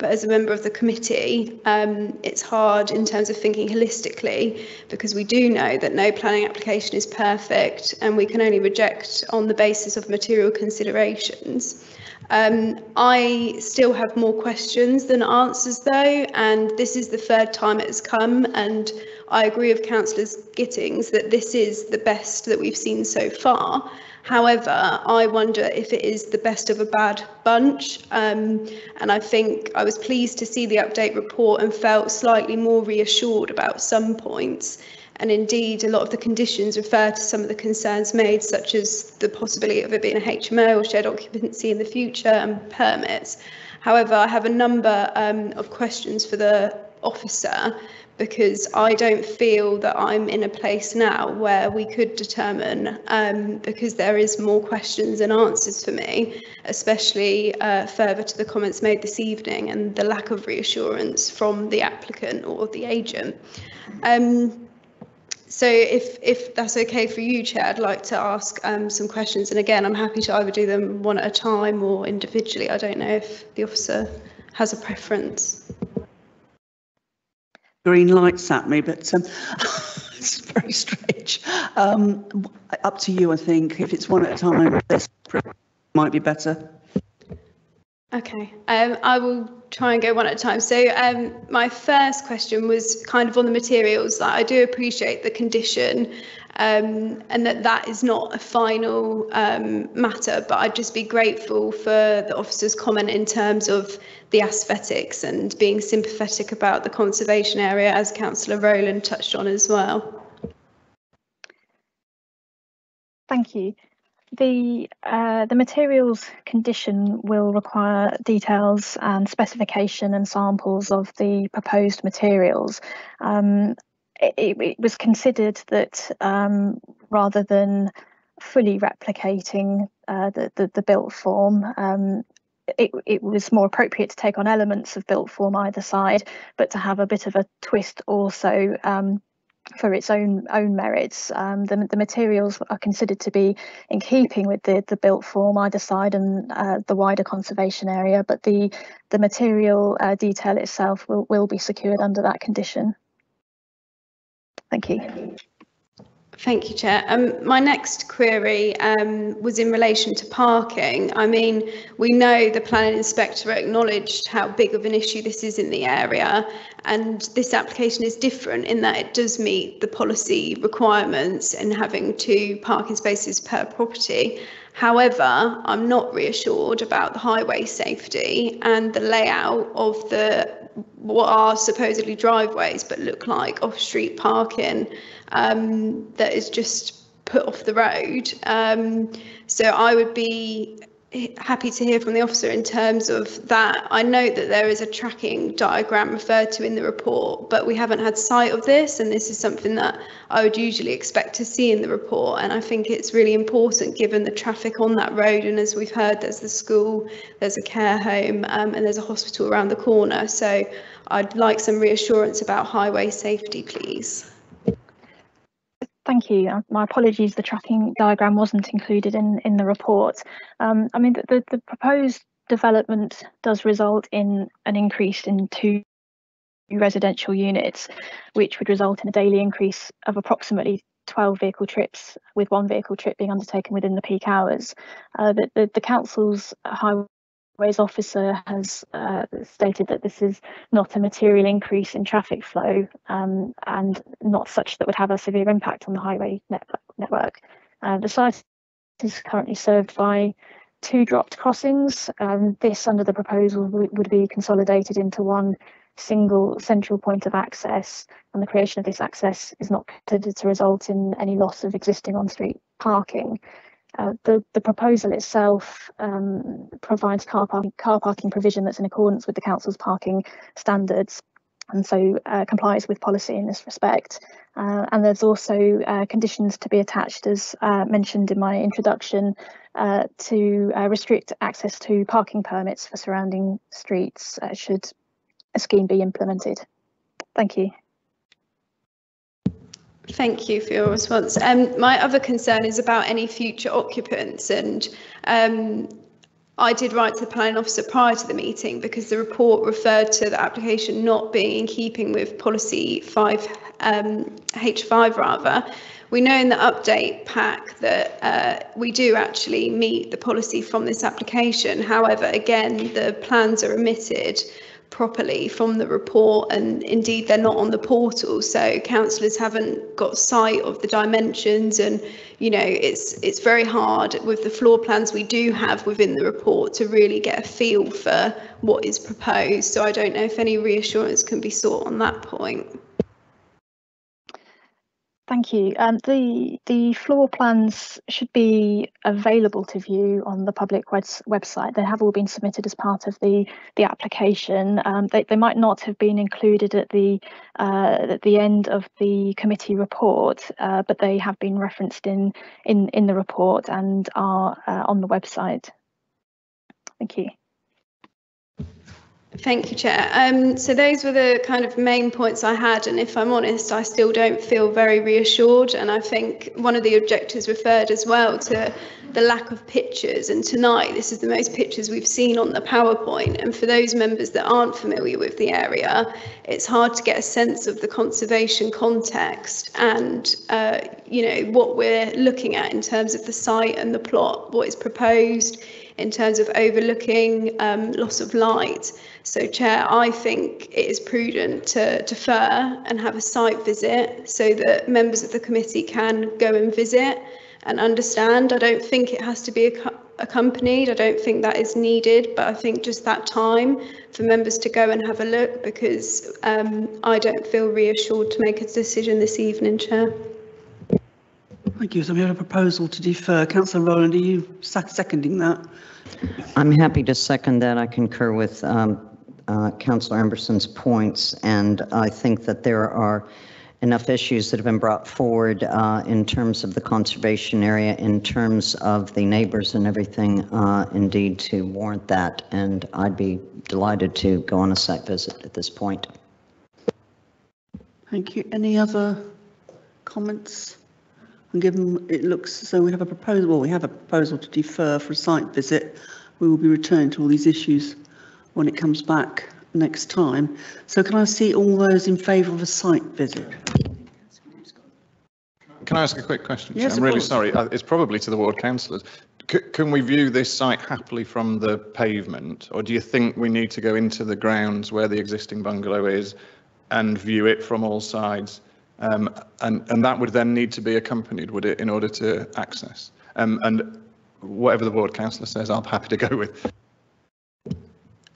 but as a member of the committee, um, it's hard in terms of thinking holistically because we do know that no planning application is perfect and we can only reject on the basis of material considerations. Um, I still have more questions than answers though, and this is the third time it has come and I agree with Councillor Gittings that this is the best that we've seen so far. However, I wonder if it is the best of a bad bunch. Um, and I think I was pleased to see the update report and felt slightly more reassured about some points. And indeed, a lot of the conditions refer to some of the concerns made, such as the possibility of it being a HMO or shared occupancy in the future and permits. However, I have a number um, of questions for the officer because I don't feel that I'm in a place now where we could determine, um, because there is more questions and answers for me, especially uh, further to the comments made this evening and the lack of reassurance from the applicant or the agent. Um, so if, if that's okay for you, Chair, I'd like to ask um, some questions. And again, I'm happy to either do them one at a time or individually. I don't know if the officer has a preference green lights at me, but um, it's very strange. Um, up to you, I think. If it's one at a time, this might be better. Okay, um, I will try and go one at a time. So um, my first question was kind of on the materials. I do appreciate the condition um, and that that is not a final um, matter, but I'd just be grateful for the officer's comment in terms of the aesthetics and being sympathetic about the conservation area, as Councillor Rowland touched on as well. Thank you. The uh, the materials condition will require details and specification and samples of the proposed materials. Um, it, it, was considered that um, rather than fully replicating uh, the, the, the built form, um, it, it was more appropriate to take on elements of built form either side, but to have a bit of a twist also um, for its own own merits. Um, the, the materials are considered to be in keeping with the, the built form either side and uh, the wider conservation area, but the the material uh, detail itself will, will be secured under that condition. Thank you. Thank you, Chair. Um, my next query um, was in relation to parking. I mean, we know the planning inspector acknowledged how big of an issue this is in the area, and this application is different in that it does meet the policy requirements in having two parking spaces per property. However, I'm not reassured about the highway safety and the layout of the what are supposedly driveways but look like off-street parking um, that is just put off the road. Um, so I would be happy to hear from the officer in terms of that. I note that there is a tracking diagram referred to in the report, but we haven't had sight of this, and this is something that I would usually expect to see in the report. And I think it's really important given the traffic on that road. And as we've heard, there's the school, there's a care home, um, and there's a hospital around the corner. So I'd like some reassurance about highway safety, please. Thank you. Uh, my apologies, the tracking diagram wasn't included in, in the report. Um, I mean, the, the, the proposed development does result in an increase in two residential units, which would result in a daily increase of approximately 12 vehicle trips, with one vehicle trip being undertaken within the peak hours. Uh, the, the, the council's highway Ways officer has uh, stated that this is not a material increase in traffic flow um, and not such that would have a severe impact on the highway network. Uh, the site is currently served by two dropped crossings. Um, this, under the proposal, would be consolidated into one single central point of access, and the creation of this access is not considered to result in any loss of existing on-street parking. Uh, the, the proposal itself um, provides car, park, car parking provision that's in accordance with the council's parking standards and so uh, complies with policy in this respect. Uh, and there's also uh, conditions to be attached, as uh, mentioned in my introduction, uh, to restrict access to parking permits for surrounding streets should a scheme be implemented. Thank you. Thank you for your response. Um, my other concern is about any future occupants and um, I did write to the planning officer prior to the meeting because the report referred to the application not being in keeping with policy 5 um, H5 rather. We know in the update pack that uh, we do actually meet the policy from this application. However, again, the plans are omitted properly from the report and indeed they're not on the portal so councillors haven't got sight of the dimensions and you know it's it's very hard with the floor plans we do have within the report to really get a feel for what is proposed so I don't know if any reassurance can be sought on that point. Thank you. Um, the the floor plans should be available to view on the public website. They have all been submitted as part of the the application. Um, they they might not have been included at the uh, at the end of the committee report, uh, but they have been referenced in in in the report and are uh, on the website. Thank you. Thank you, Chair. Um, so those were the kind of main points I had, and if I'm honest, I still don't feel very reassured. And I think one of the objectors referred as well to the lack of pictures. And tonight, this is the most pictures we've seen on the PowerPoint. And for those members that aren't familiar with the area, it's hard to get a sense of the conservation context and, uh, you know, what we're looking at in terms of the site and the plot, what is proposed in terms of overlooking um, loss of light. So, Chair, I think it is prudent to defer and have a site visit so that members of the committee can go and visit and understand. I don't think it has to be accompanied. I don't think that is needed, but I think just that time for members to go and have a look because um, I don't feel reassured to make a decision this evening, Chair. Thank you. So we have a proposal to defer. Councillor Rowland, are you seconding that? I'm happy to second that. I concur with um, uh, Councillor Emberson's points, and I think that there are enough issues that have been brought forward uh, in terms of the conservation area, in terms of the neighbors and everything, uh, indeed, to warrant that. And I'd be delighted to go on a site visit at this point. Thank you. Any other comments? And given it looks so we have a proposal, well, we have a proposal to defer for a site visit. We will be returning to all these issues when it comes back next time. So can I see all those in favour of a site visit? Can I ask a quick question? Yes, I'm really course. sorry. Uh, It's probably to the ward councillors. C- can we view this site happily from the pavement, or do you think we need to go into the grounds where the existing bungalow is and view it from all sides? Um, and and that would then need to be accompanied, would it, in order to access? Um, and whatever the ward councillor says, I'm happy to go with.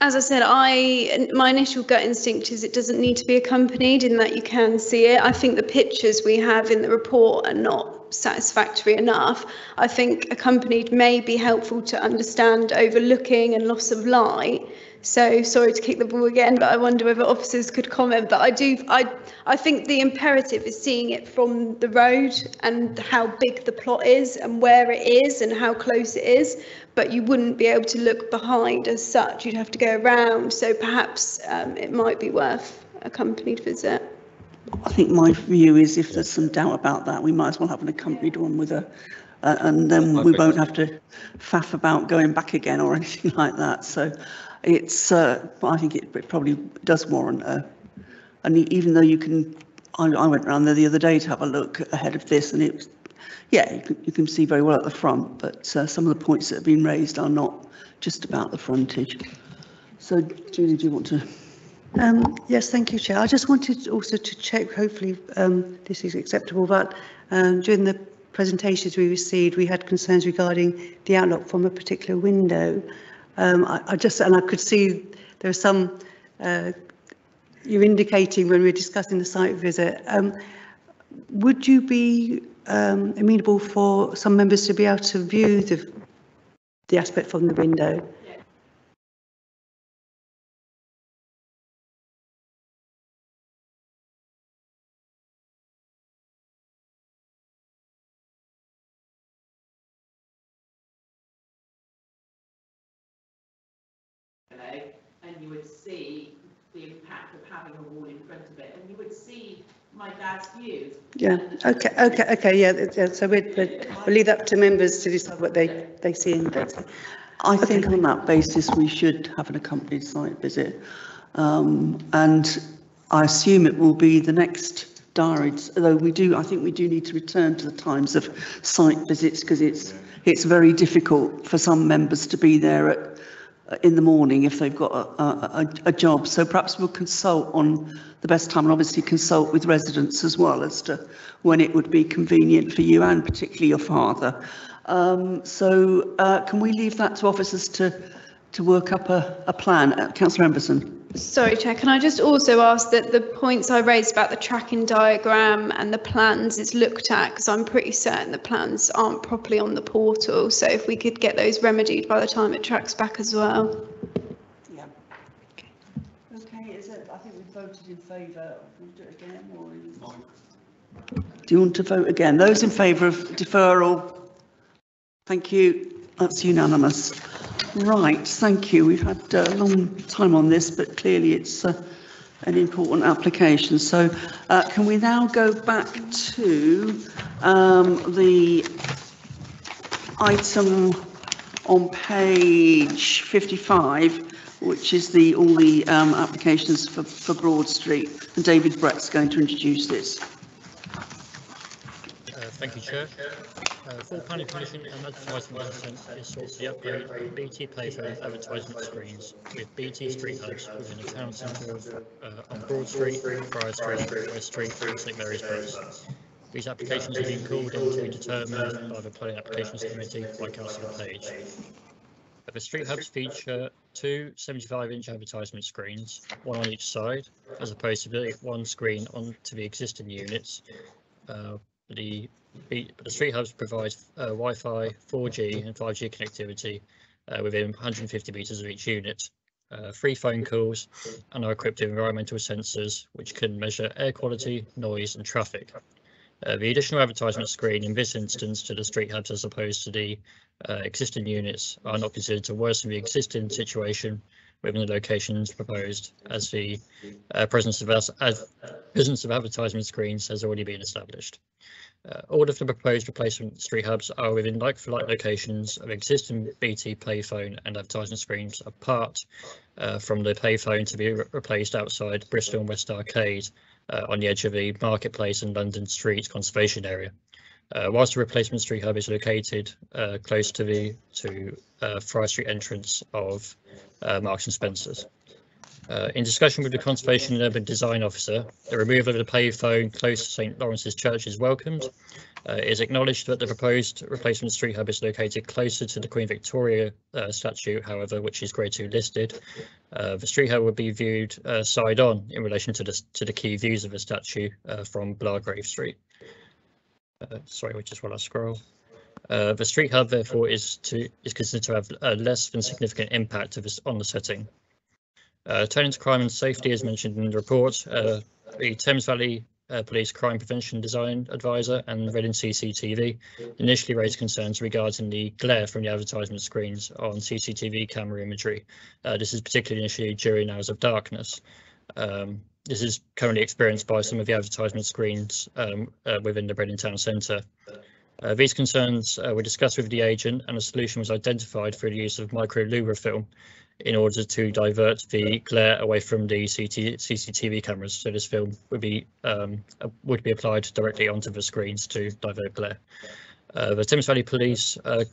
As I said, I my initial gut instinct is it doesn't need to be accompanied in that you can see it. I think the pictures we have in the report are not satisfactory enough. I think accompanied may be helpful to understand overlooking and loss of light. So sorry to kick the ball again, but I wonder whether officers could comment. But I do, I, I think the imperative is seeing it from the road and how big the plot is and where it is and how close it is. But you wouldn't be able to look behind as such. You'd have to go around. So perhaps um, it might be worth a accompanied visit. I think my view is if there's some doubt about that, we might as well have an accompanied one with a, uh, and then we won't have to faff about going back again or anything like that. So it's, uh, I think it, probably does warrant a, and even though you can, I, I went around there the other day to have a look ahead of this and it was, yeah, you can, you can see very well at the front, but uh, some of the points that have been raised are not just about the frontage. So Julie, do you want to? Um, yes, thank you, Chair. I just wanted also to check, hopefully um, this is acceptable, but um, during the presentations we received, we had concerns regarding the outlook from a particular window. Um, I, I, just, and I could see there are some, uh, you're indicating when we are discussing the site visit. Um, would you be um, amenable for some members to be able to view the, the aspect from the window? And you would see the impact of having a wall in front of it, and you would see my dad's views. Yeah, okay, okay, okay, yeah, yeah so we'd, we'd, we'll leave that to members to decide what they, they see in the I think on that basis, we should have an accompanied site visit. Um, and I assume it will be the next diaries, although we do, I think we do need to return to the times of site visits because it's, it's very difficult for some members to be there at in the morning if they've got a, a, a, job. So perhaps we'll consult on the best time and obviously consult with residents as well as to when it would be convenient for you and particularly your father. Um, so uh, can we leave that to officers to to work up a, a plan? Uh, Councillor Emberson. Sorry, Chair, can I just also ask that the points I raised about the tracking diagram and the plans is looked at because I'm pretty certain the plans aren't properly on the portal. So if we could get those remedied by the time it tracks back as well. Yeah. Okay, okay is it, I think we voted in favour. We'll do it again or? Do you want to vote again? Those in favour of deferral? Thank you. That's unanimous. Right, thank you. We've had a long time on this, but clearly it's uh, an important application. So uh, can we now go back to um, the item on page 55, which is the all the um, applications for, for Broad Street. And David Brett's going to introduce this. Thank you, Chair. Uh, full planning permission and advertisement consent is sought the upgrade BT payphone advertisement screens with BT street hubs within the town centre uh, on Broad Street, Friar Street, West Street and St Mary's Place. These applications have been called in to be determined by the Planning Applications Committee by Councillor Page. Uh, The street hubs feature two 75-inch advertisement screens, one on each side, as opposed to one screen onto the existing units. Uh, the the street hubs provide uh, Wi-Fi, 4G, and 5G connectivity uh, within 150 meters of each unit. Uh, free phone calls and are equipped with environmental sensors which can measure air quality, noise, and traffic. Uh, the additional advertisement screen in this instance to the street hubs as opposed to the uh, existing units are not considered to worsen the existing situation within the locations proposed as the uh, presence of as presence of advertisement screens has already been established. Uh, all of the proposed replacement street hubs are within like-for-like locations of existing BT payphone and advertisement screens apart uh, from the payphone to be re- replaced outside Bristol and West Arcade uh, on the edge of the Marketplace and London Street conservation area. Uh, whilst the replacement street hub is located uh, close to the to uh, Friar Street entrance of uh, Marks and Spencers. Uh, in discussion with the Conservation and Urban Design Officer, the removal of the payphone close to St Lawrence's Church is welcomed. Uh, it is acknowledged that the proposed replacement street hub is located closer to the Queen Victoria statue, however, which is grade two listed. The street hub would be viewed side on in relation to the to the key views of the statue from Blagrave Street. Uh, sorry, we just while I scroll. Uh, the street hub, therefore, is to is considered to have a less than significant impact of this on the setting. Uh, turning to crime and safety, as mentioned in the report, uh, the Thames Valley uh, Police Crime Prevention Design Advisor and the Reading CCTV initially raised concerns regarding the glare from the advertisement screens on CCTV camera imagery. Uh, this is particularly an issue during hours of darkness. Um, this is currently experienced by some of the advertisement screens um, uh, within the Reading Town Centre. Uh, these concerns uh, were discussed with the agent and a solution was identified through the use of micro louver film in order to divert the glare away from the CT, CCTV cameras. So this film would be um, uh, would be applied directly onto the screens to divert glare. Uh, the Thames Valley Police uh,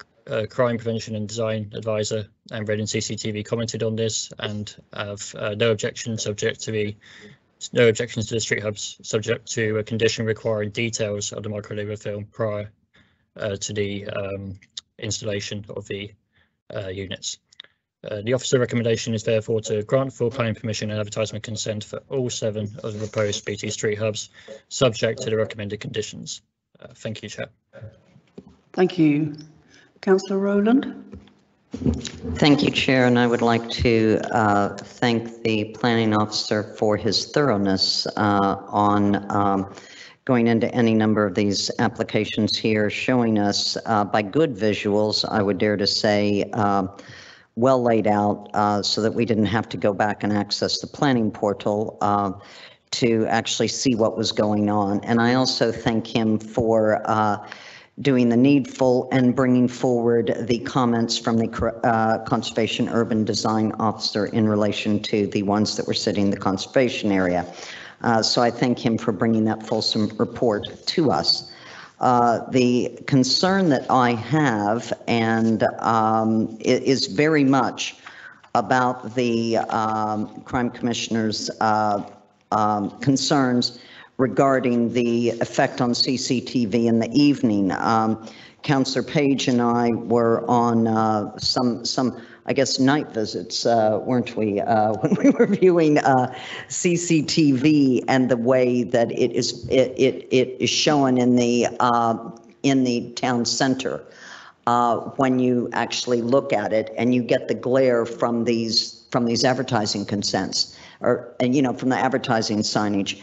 Crime Prevention and Design Advisor and Reading CCTV commented on this and have uh, no objection subject to the no objections to the street hubs subject to a condition requiring details of the micro louver film prior uh, to the um, installation of the uh, units. Uh, the officer recommendation is therefore to grant full planning permission and advertisement consent for all seven of the proposed BT street hubs, subject to the recommended conditions. Uh, thank you, Chair. Thank you. Councillor Rowland? Thank you, Chair, and I would like to uh, thank the planning officer for his thoroughness uh, on um, going into any number of these applications here, showing us uh, by good visuals, I would dare to say, uh, well laid out uh, so that we didn't have to go back and access the planning portal uh, to actually see what was going on. And I also thank him for doing the needful and bringing forward the comments from the uh, Conservation Urban Design Officer in relation to the ones that were sitting in the conservation area. Uh, So I thank him for bringing that fulsome report to us. Uh, The concern that I have and um, is very much about the um, crime commissioner's uh, um, concerns regarding the effect on CCTV in the evening. Um, Counselor Page and I were on uh, some, some, I guess, night visits, uh, weren't we, uh, when we were viewing uh, CCTV and the way that it is, it, it, it is shown in the, uh, in the town center. Uh, when you actually look at it and you get the glare from these, from these advertising consents or, and you know, from the advertising signage.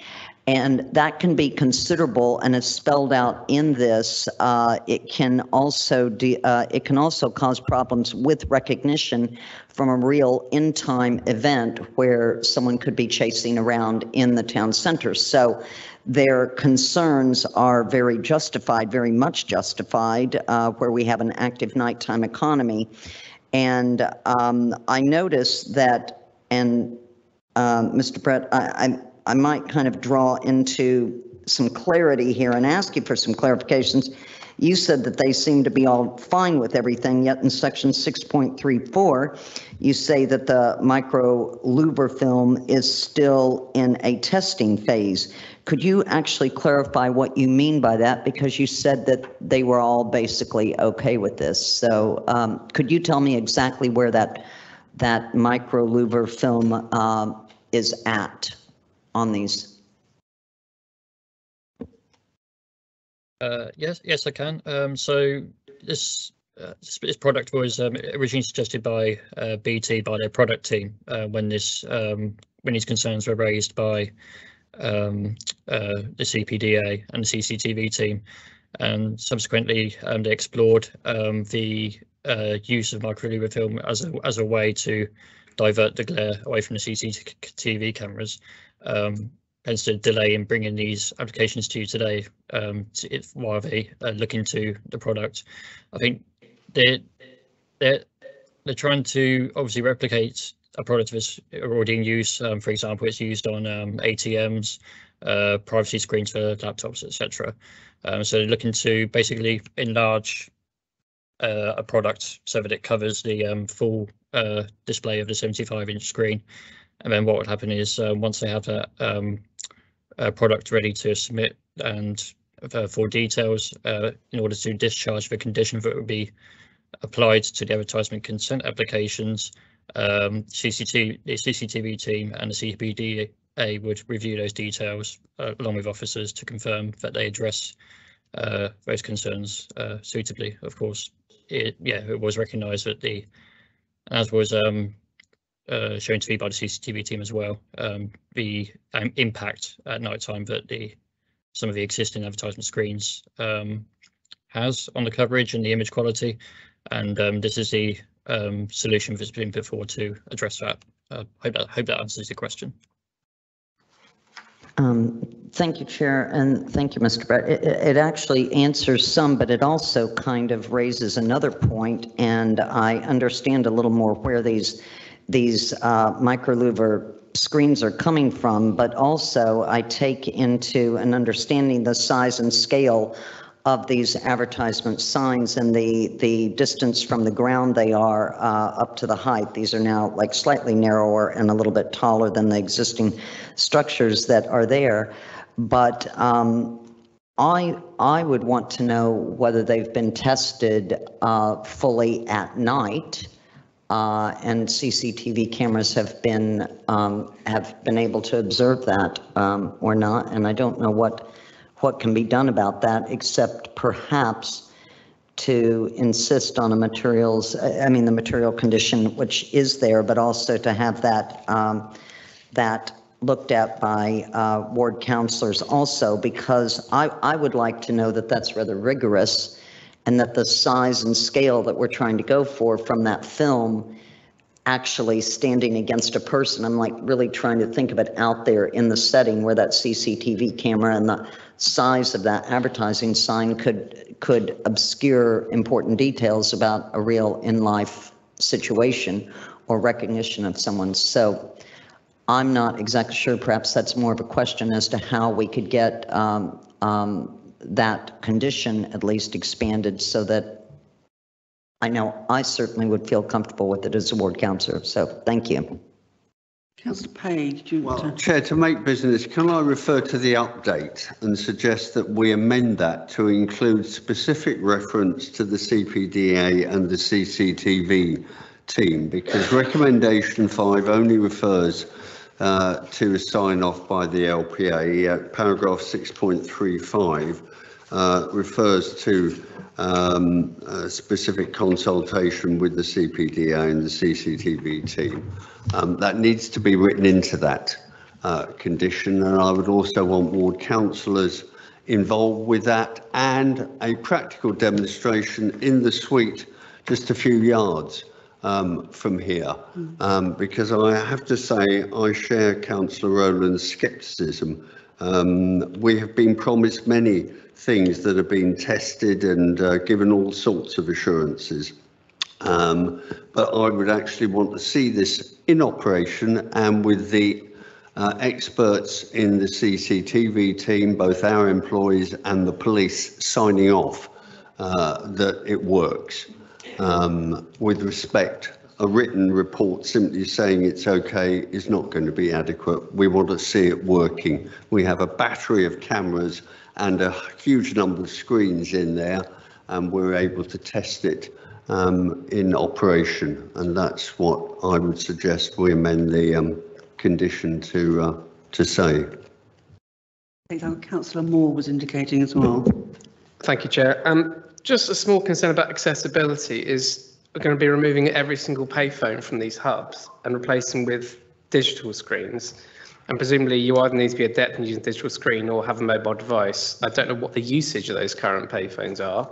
And that can be considerable and is spelled out in this. Uh, It can also, de- uh, it can also cause problems with recognition from a real in-time event where someone could be chasing around in the town center. So their concerns are very justified, very much justified, uh, where we have an active nighttime economy. And um, I notice that, and um, Mr. Brett, I, I might kind of draw into some clarity here and ask you for some clarifications. you said that they seem to be all fine with everything, yet in section 6.34, you say that the micro louver film is still in a testing phase. Could you actually clarify what you mean by that? Because you said that they were all basically okay with this. So um, could you tell me exactly where that, that micro louver film um, is at on these? Uh, yes, yes, I can. Um, so this uh, this, product was um, originally suggested by uh, BT by their product team uh, when this um, when these concerns were raised by um, uh, the CPDA and the CCTV team, and subsequently um, they explored um, the uh, use of microlouver film as a as a way to divert the glare away from the CCTV cameras. Um, hence the delay in bringing these applications to you today um, to, if, while they uh, look into the product. I think they're, they're, they're trying to obviously replicate a product that's already in use. Um, for example, it's used on um, ATMs, uh, privacy screens for laptops, etc. Um, so they're looking to basically enlarge uh, a product so that it covers the um, full uh, display of the 75 inch screen. And then what would happen is uh, once they have that um, product ready to submit and uh, for details uh, in order to discharge the condition that would be applied to the advertisement consent applications, um, CCTV, the CCTV team and the CPDA would review those details uh, along with officers to confirm that they address uh, those concerns uh, suitably. Of course, it, yeah, it was recognised that the, as was um, uh, shown to me by the CCTV team as well, um, the um, impact at night time that the some of the existing advertisement screens um, has on the coverage and the image quality. And um, this is the um, solution that's been put forward to address that. Uh, hope that hope that answers your question. Um, thank you, Chair, and thank you, Mr. Brett. It, it, actually answers some, but it also kind of raises another point, and I understand a little more where these these uh, microlouver screens are coming from, but also I take into an understanding the size and scale of these advertisement signs and the the distance from the ground they are uh, up to the height. These are now like slightly narrower and a little bit taller than the existing structures that are there. But um, I I would want to know whether they've been tested uh, fully at night uh, and CCTV cameras have been um, have been able to observe that um, or not. And I don't know what what can be done about that except perhaps to insist on a materials, I mean, the material condition which is there, but also to have that um, that looked at by uh, ward councillors also, because I, I would like to know that that's rather rigorous and that the size and scale that we're trying to go for from that film actually standing against a person. I'm like really trying to think of it out there in the setting where that CCTV camera and the size of that advertising sign could could obscure important details about a real in-life situation or recognition of someone. So I'm not exactly sure. Perhaps that's more of a question as to how we could get um, um, that condition at least expanded so that I know I certainly would feel comfortable with it as a ward councillor. So thank you. Councillor Page, do you well, want to? Chair, to make business, can I refer to the update and suggest that we amend that to include specific reference to the CPDA and the CCTV team because recommendation five only refers uh, to sign off by the LPA. Uh, paragraph 6.35 uh, refers to um, specific consultation with the CPDA and the CCTV team. Um, that needs to be written into that uh, condition and I would also want ward councillors involved with that and a practical demonstration in the suite just a few yards um, from here um, because I have to say I share Councillor Rowland's scepticism. Um, we have been promised many things that have been tested and uh, given all sorts of assurances. Um, but I would actually want to see this in operation and with the uh, experts in the CCTV team, both our employees and the police signing off uh, that it works. Um, With respect, a written report simply saying it's okay is not going to be adequate. We want to see it working. We have a battery of cameras and a huge number of screens in there, and we're able to test it um, in operation. And that's what I would suggest we amend the um, condition to, uh, to say. I think that Councillor Moore was indicating as well. Thank you, Chair. Um, just a small concern about accessibility is we're going to be removing every single payphone from these hubs and replacing with digital screens. And presumably you either need to be adept in using a digital screen or have a mobile device. I don't know what the usage of those current payphones are.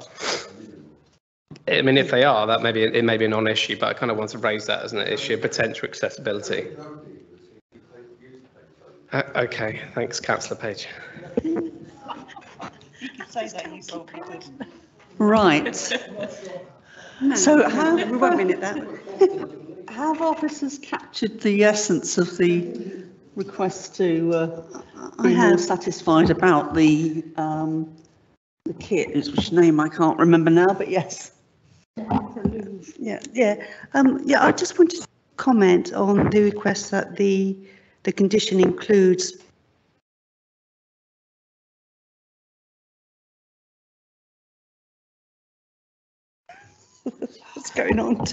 I mean, if they are, that may be, it may be a non-issue, but I kind of want to raise that as an issue of potential accessibility. Uh, okay, thanks, Councillor Page. Right. So We won't minute that. have officers captured the essence of the request to uh, I be more have. satisfied about the, um, the kit, which name I can't remember now, but yes. Yeah, yeah. Um, yeah, I just wanted to comment on the request that the, the condition includes What's going on?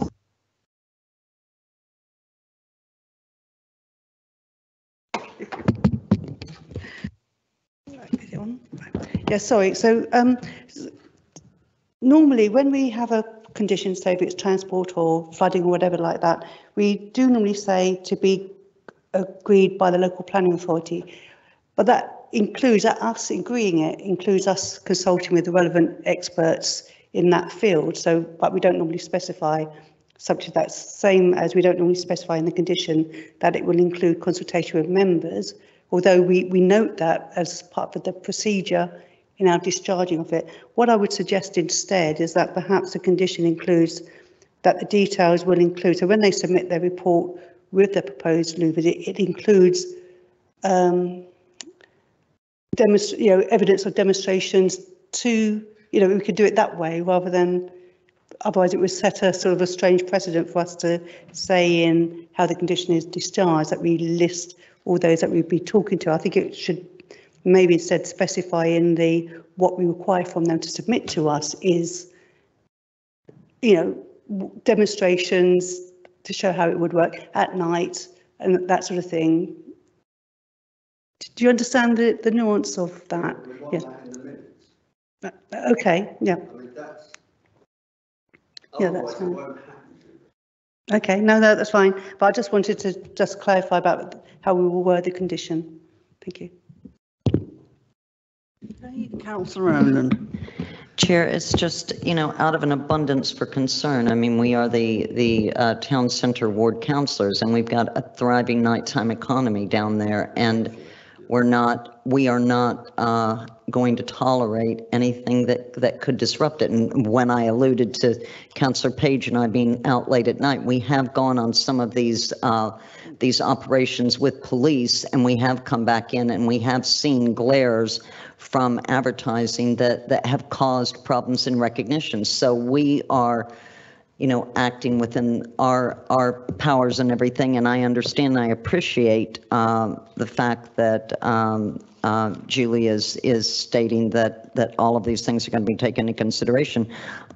Yeah, sorry. So um, normally when we have a condition, say if it's transport or flooding or whatever like that, we do normally say to be agreed by the local planning authority. But that includes, us agreeing it includes us consulting with the relevant experts in that field. So, but we don't normally specify subject that's same as we don't normally specify in the condition that it will include consultation with members, although we, we note that as part of the procedure in our discharging of it. What I would suggest instead is that perhaps the condition includes that the details will include, so when they submit their report with the proposed louvers, it, it includes um, you know, evidence of demonstrations to, you know, we could do it that way rather than, otherwise it would set a sort of a strange precedent for us to say in how the condition is discharged, that we list all those that we'd be talking to. I think it should maybe instead specify in the, what we require from them to submit to us is, you know, demonstrations to show how it would work at night and that sort of thing. Do you understand the, the nuance of that? Yeah. Uh, Okay, yeah. Yeah, that's fine. Okay, no, no, that's fine. But I just wanted to just clarify about how we will word the condition. Thank you. Councillor Rowland. Chair, it's just, you know, out of an abundance for concern. I mean, we are the, the uh, town center ward councilors and we've got a thriving nighttime economy down there. And we're not, we are not uh, going to tolerate anything that, that could disrupt it. And when I alluded to Councillor Page and I being out late at night, we have gone on some of these, uh, these operations with police and we have come back in and we have seen glares from advertising that, that have caused problems in recognition. So we are, you know, acting within our, our powers and everything. And I understand, I appreciate um, the fact that um, uh, Julie is, is stating that, that all of these things are going to be taken into consideration.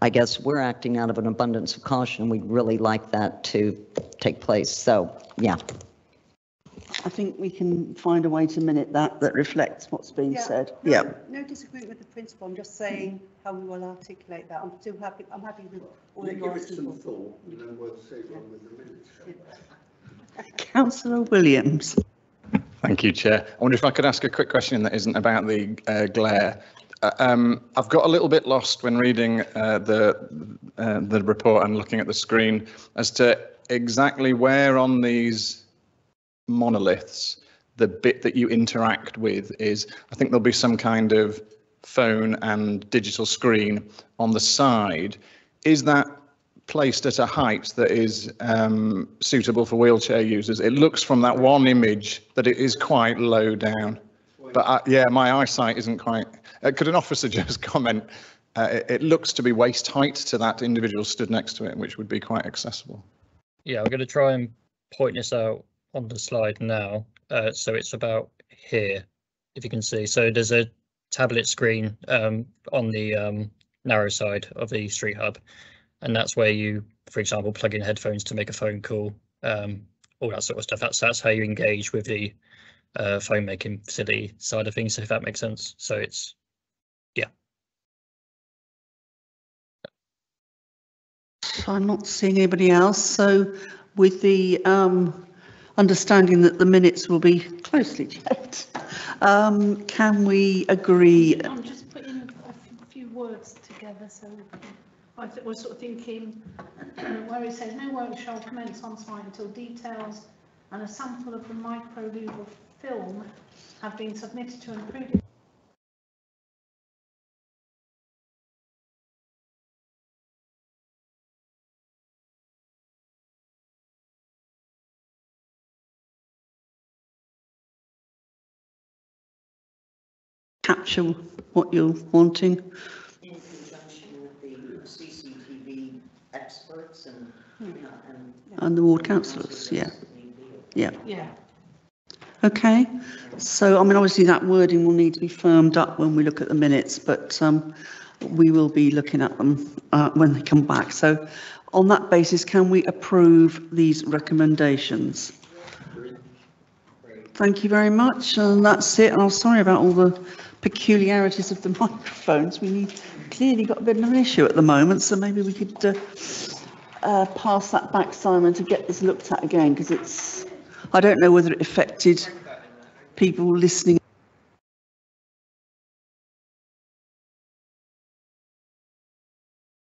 I guess we're acting out of an abundance of caution. We'd really like that to take place. So, yeah. I think we can find a way to minute that, that reflects what's been said. Yeah. No disagreement with the principle. I'm just saying how we will articulate that. I'm still happy, I'm happy with all that you're asking for. thought and then we'll see on with the minutes. Councillor Williams. Thank you, Chair. I wonder if I could ask a quick question that isn't about the uh, glare. Uh, um, I've got a little bit lost when reading uh, the uh, the report and looking at the screen as to exactly where on these monoliths the bit that you interact with is. I think there'll be some kind of phone and digital screen on the side. Is that placed at a height that is um, suitable for wheelchair users. It looks from that one image that it is quite low down. But uh, yeah, my eyesight isn't quite. Uh, could an officer just comment uh, it, it looks to be waist height to that individual stood next to it, which would be quite accessible. Yeah, I'm going to try and point this out on the slide now. Uh, so it's about here, if you can see. So there's a tablet screen um, on the um, narrow side of the Street Hub, and that's where you, for example, plug in headphones to make a phone call, um, all that sort of stuff. That's that's how you engage with the uh, phone making facility side of things, if that makes sense. So it's yeah. I'm not seeing anybody else, so with the um, understanding that the minutes will be closely checked, um, can we agree? I'm just putting a few words together, so I think we're sort of thinking, where it says no work shall commence on site until details and a sample of the micro legal film have been submitted to an capture what you're wanting? In conjunction with the CCTV experts and, and. And the ward councillors, yeah. Yeah. Yeah. Okay, so I mean, obviously that wording will need to be firmed up when we look at the minutes, but um, we will be looking at them uh, when they come back. So on that basis, can we approve these recommendations? Thank you very much, and that's it. I'm sorry about all the peculiarities of the microphones. We need, clearly got a bit of an issue at the moment, so maybe we could uh, uh, pass that back, Simon, to get this looked at again, because it's, I don't know whether it affected people listening